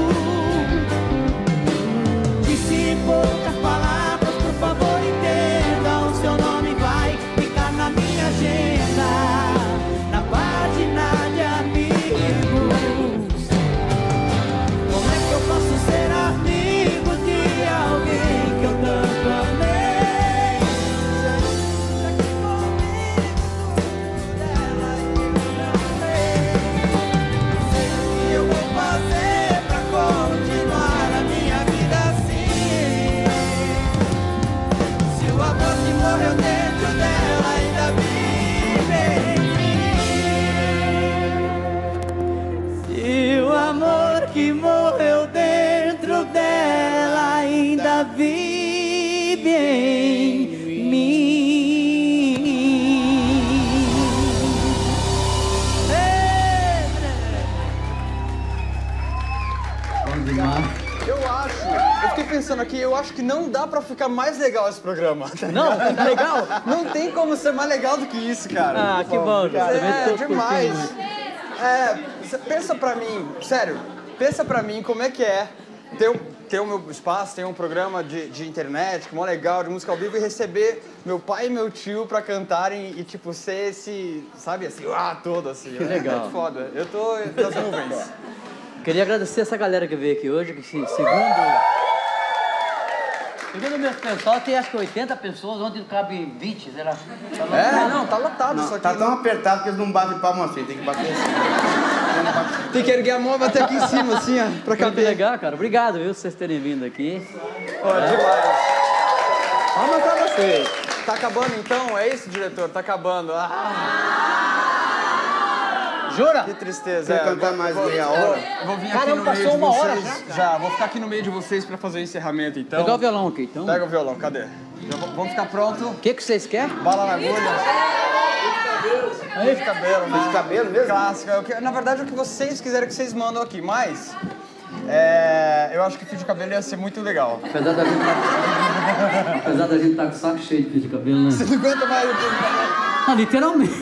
Speaker 1: Que
Speaker 2: não dá pra ficar mais legal esse programa. tá
Speaker 1: Não? Tá legal?
Speaker 2: Não tem como ser mais legal do que isso, cara.
Speaker 1: Ah, que bom,
Speaker 2: cara. É,
Speaker 1: tô
Speaker 2: demais. É, pensa pra mim, sério, pensa pra mim como é que é ter, ter o meu espaço, ter um programa de, de internet, que é mó legal, de música ao vivo, e receber meu pai e meu tio pra cantarem e, tipo, ser esse, sabe, assim, ah, todo assim.
Speaker 1: Que
Speaker 2: É
Speaker 1: legal.
Speaker 2: muito foda. Eu tô nas nuvens.
Speaker 1: Queria agradecer essa galera que veio aqui hoje, que se- segundo. Segundo o meu pessoal, tem acho que 80 pessoas, ontem cabe 20, será? Tá.
Speaker 2: É, não, tá lotado
Speaker 3: Não,
Speaker 2: isso aqui.
Speaker 3: tá tão apertado que eles não batem palma assim, tem que bater assim.
Speaker 2: Tem que erguer a mão e bater aqui em cima, assim, ó, pra
Speaker 1: Muito
Speaker 2: caber.
Speaker 1: legal, cara. Obrigado, viu, vocês terem vindo aqui.
Speaker 2: Ó, demais. Vamos pra você. Tá acabando então? É isso, diretor? Tá acabando. Ah,
Speaker 1: Jura?
Speaker 2: que tristeza.
Speaker 3: Quer
Speaker 2: É,
Speaker 3: cantar
Speaker 2: vou-
Speaker 3: mais
Speaker 2: vou-
Speaker 3: meia hora?
Speaker 2: Vou vir aqui
Speaker 1: Caramba,
Speaker 2: no meio
Speaker 1: passou
Speaker 2: de
Speaker 1: uma hora
Speaker 2: vocês.
Speaker 1: já,
Speaker 2: já, vou ficar aqui no meio de vocês pra fazer o encerramento, então.
Speaker 1: Pegar o violão aqui, então.
Speaker 2: Pega o violão, cadê? Já vamos ficar pronto.
Speaker 1: O que, que vocês querem?
Speaker 2: Bala na agulha. Aí, de cabelo, né?
Speaker 3: de cabelo mesmo?
Speaker 2: Que- na verdade, é o que vocês quiserem que vocês mandam aqui, mas... é, eu acho que fio de cabelo ia ser muito legal.
Speaker 1: Apesar da gente tá, apesar da gente tá com o saco cheio de fio de cabelo, né?
Speaker 2: Você não aguenta mais o fio de cabelo.
Speaker 1: Ah, literalmente.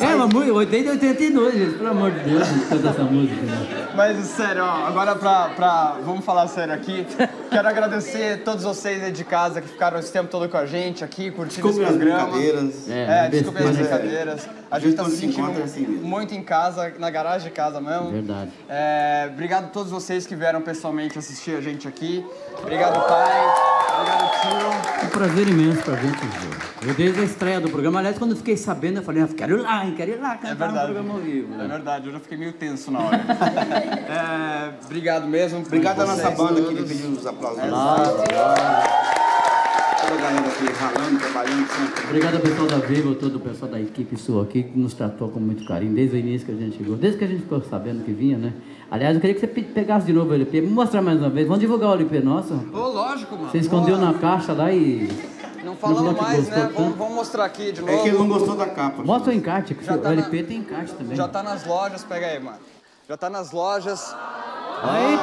Speaker 1: É, mas muito, 80 e 82, gente, pelo amor de Deus, gente, canta essa música. Né?
Speaker 2: Mas sério, ó, agora pra, pra. Vamos falar sério aqui. Quero agradecer todos vocês aí de casa que ficaram esse tempo todo com a gente aqui, curtindo
Speaker 3: Desculpe
Speaker 2: esse
Speaker 3: as
Speaker 2: programa.
Speaker 3: brincadeiras.
Speaker 2: É, desculpe as
Speaker 1: besteira.
Speaker 2: brincadeiras. A gente tá
Speaker 3: quando
Speaker 2: se
Speaker 3: se
Speaker 2: sentindo
Speaker 3: encontra é assim mesmo.
Speaker 2: muito em casa, na garagem de casa mesmo.
Speaker 1: Verdade.
Speaker 2: É, obrigado a todos vocês que vieram pessoalmente assistir a gente aqui. Obrigado, pai. Obrigado, tio.
Speaker 1: Um prazer imenso pra gente ver. Eu desde a estreia do programa, aliás, quando eu fiquei sabendo, eu falei, ah, quero ir lá, hein, quero ir lá
Speaker 2: É
Speaker 1: cantar no
Speaker 2: verdade.
Speaker 1: programa ao vivo.
Speaker 2: É verdade, eu já fiquei meio tenso na hora. É, obrigado mesmo.
Speaker 3: Obrigado à nossa banda que
Speaker 2: todos.
Speaker 3: pediu os aplausos.
Speaker 2: Exato.
Speaker 3: A galera aqui ralando, trabalhando sempre.
Speaker 1: Obrigado ao pessoal da Viva, todo o pessoal da equipe sua aqui, que nos tratou com muito carinho, desde o início que a gente chegou, desde que a gente ficou sabendo que vinha, né? Aliás, eu queria que você pe- pegasse de novo o LP, vamos mostrar mais uma vez, vamos divulgar o LP nosso.
Speaker 2: Ô, lógico, mano.
Speaker 1: Você escondeu
Speaker 2: Bora.
Speaker 1: na caixa lá e...
Speaker 2: Não falamos mais, né? Vamos, vamos mostrar aqui de novo.
Speaker 3: É que ele não gostou da capa.
Speaker 1: Mostra o encarte, que
Speaker 2: Já
Speaker 1: o
Speaker 2: tá
Speaker 1: LP tem encarte também.
Speaker 2: Já tá nas lojas, pega aí, mano. Já tá nas lojas.
Speaker 1: Aí,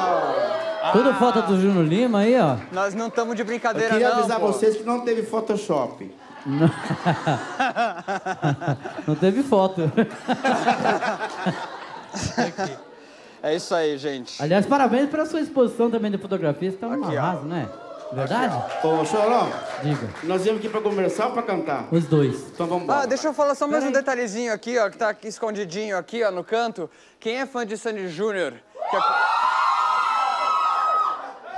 Speaker 1: tudo foto do Júnior Lima aí, ó.
Speaker 2: Nós não estamos de
Speaker 3: Eu
Speaker 2: brincadeira,
Speaker 3: queria
Speaker 2: não.
Speaker 3: avisar
Speaker 2: pô.
Speaker 3: vocês que não teve Photoshop.
Speaker 1: Não, Não teve foto.
Speaker 2: É isso aí, gente.
Speaker 1: Aliás, parabéns pela sua exposição também de fotografias, que tá um
Speaker 2: Aqui, ó.
Speaker 1: arraso, né? Verdade?
Speaker 3: Ô, Chorão,
Speaker 1: Diga.
Speaker 3: nós viemos aqui pra comercial ou pra cantar?
Speaker 1: Os dois.
Speaker 3: Então vamos
Speaker 2: Ah,
Speaker 3: embora.
Speaker 2: deixa eu falar só mais um detalhezinho aqui, ó, que tá aqui escondidinho aqui, ó, no canto. Quem é fã de Sandy Júnior, que ac-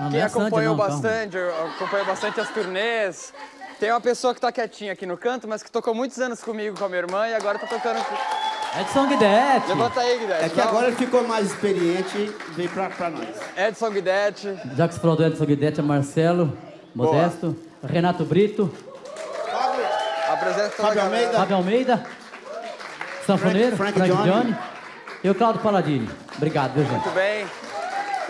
Speaker 1: Não, não
Speaker 2: quem
Speaker 1: é
Speaker 2: acompanhou
Speaker 1: não,
Speaker 2: bastante, acompanhou bastante as turnês. Tem uma pessoa que tá quietinha aqui no canto, mas que tocou muitos anos comigo, com a minha irmã, e agora tá tocando...
Speaker 1: Edson Guidetti.
Speaker 2: Levanta aí, Guilherme.
Speaker 3: É que agora ele ficou mais experiente e veio pra, pra nós.
Speaker 2: Edson Guidetti.
Speaker 1: Já que você falou do Edson Guidetti, é Marcelo, Modesto, Renato Brito,
Speaker 2: Apresenta toda a
Speaker 3: Fábio. Almeida.
Speaker 1: Fábio Almeida, Sanfoneiro,
Speaker 3: Frank-
Speaker 1: Frank,
Speaker 3: Frank
Speaker 1: Johnny.
Speaker 3: Johnny.
Speaker 1: e o Claudio Paladini. Obrigado, viu, gente?
Speaker 2: Muito bem.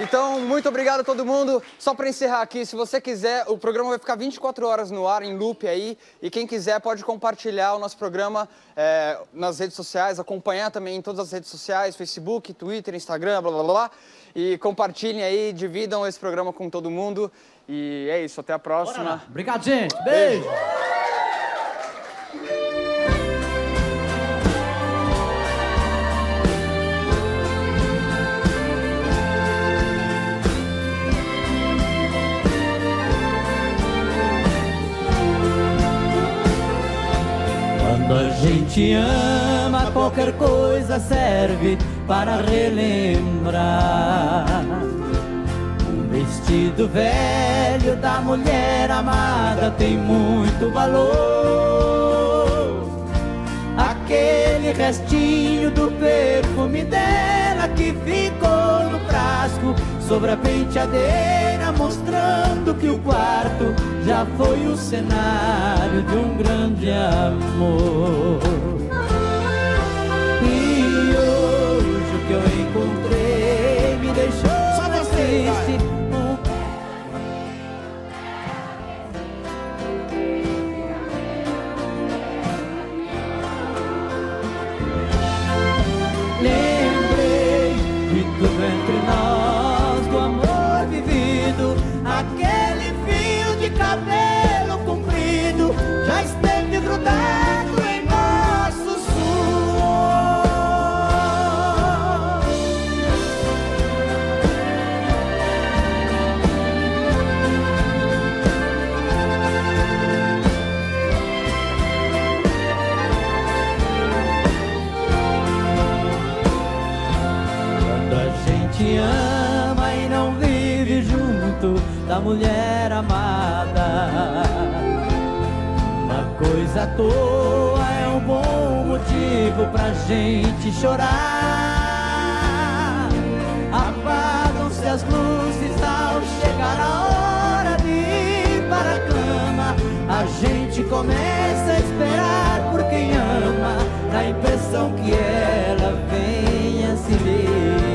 Speaker 2: Então, muito obrigado a todo mundo. Só para encerrar aqui, se você quiser, o programa vai ficar 24 horas no ar, em loop aí. E quem quiser pode compartilhar o nosso programa é, nas redes sociais, acompanhar também em todas as redes sociais, Facebook, Twitter, Instagram, blá blá blá. E compartilhem aí, dividam esse programa com todo mundo. E é isso, até a próxima.
Speaker 1: Obrigado, gente. Beijo. Quando gente ama, qualquer coisa serve para relembrar. Um vestido velho da mulher amada tem muito valor. Aquele restinho do perfume dela que ficou no frasco sobre a penteadeira, mostrando que o quarto já foi o cenário de um grande amor. Da mulher amada. Uma coisa à toa é um bom motivo pra gente chorar. Apagam-se as luzes ao chegar a hora de ir para a cama. A gente começa a esperar por quem ama, na impressão que ela venha se deitar.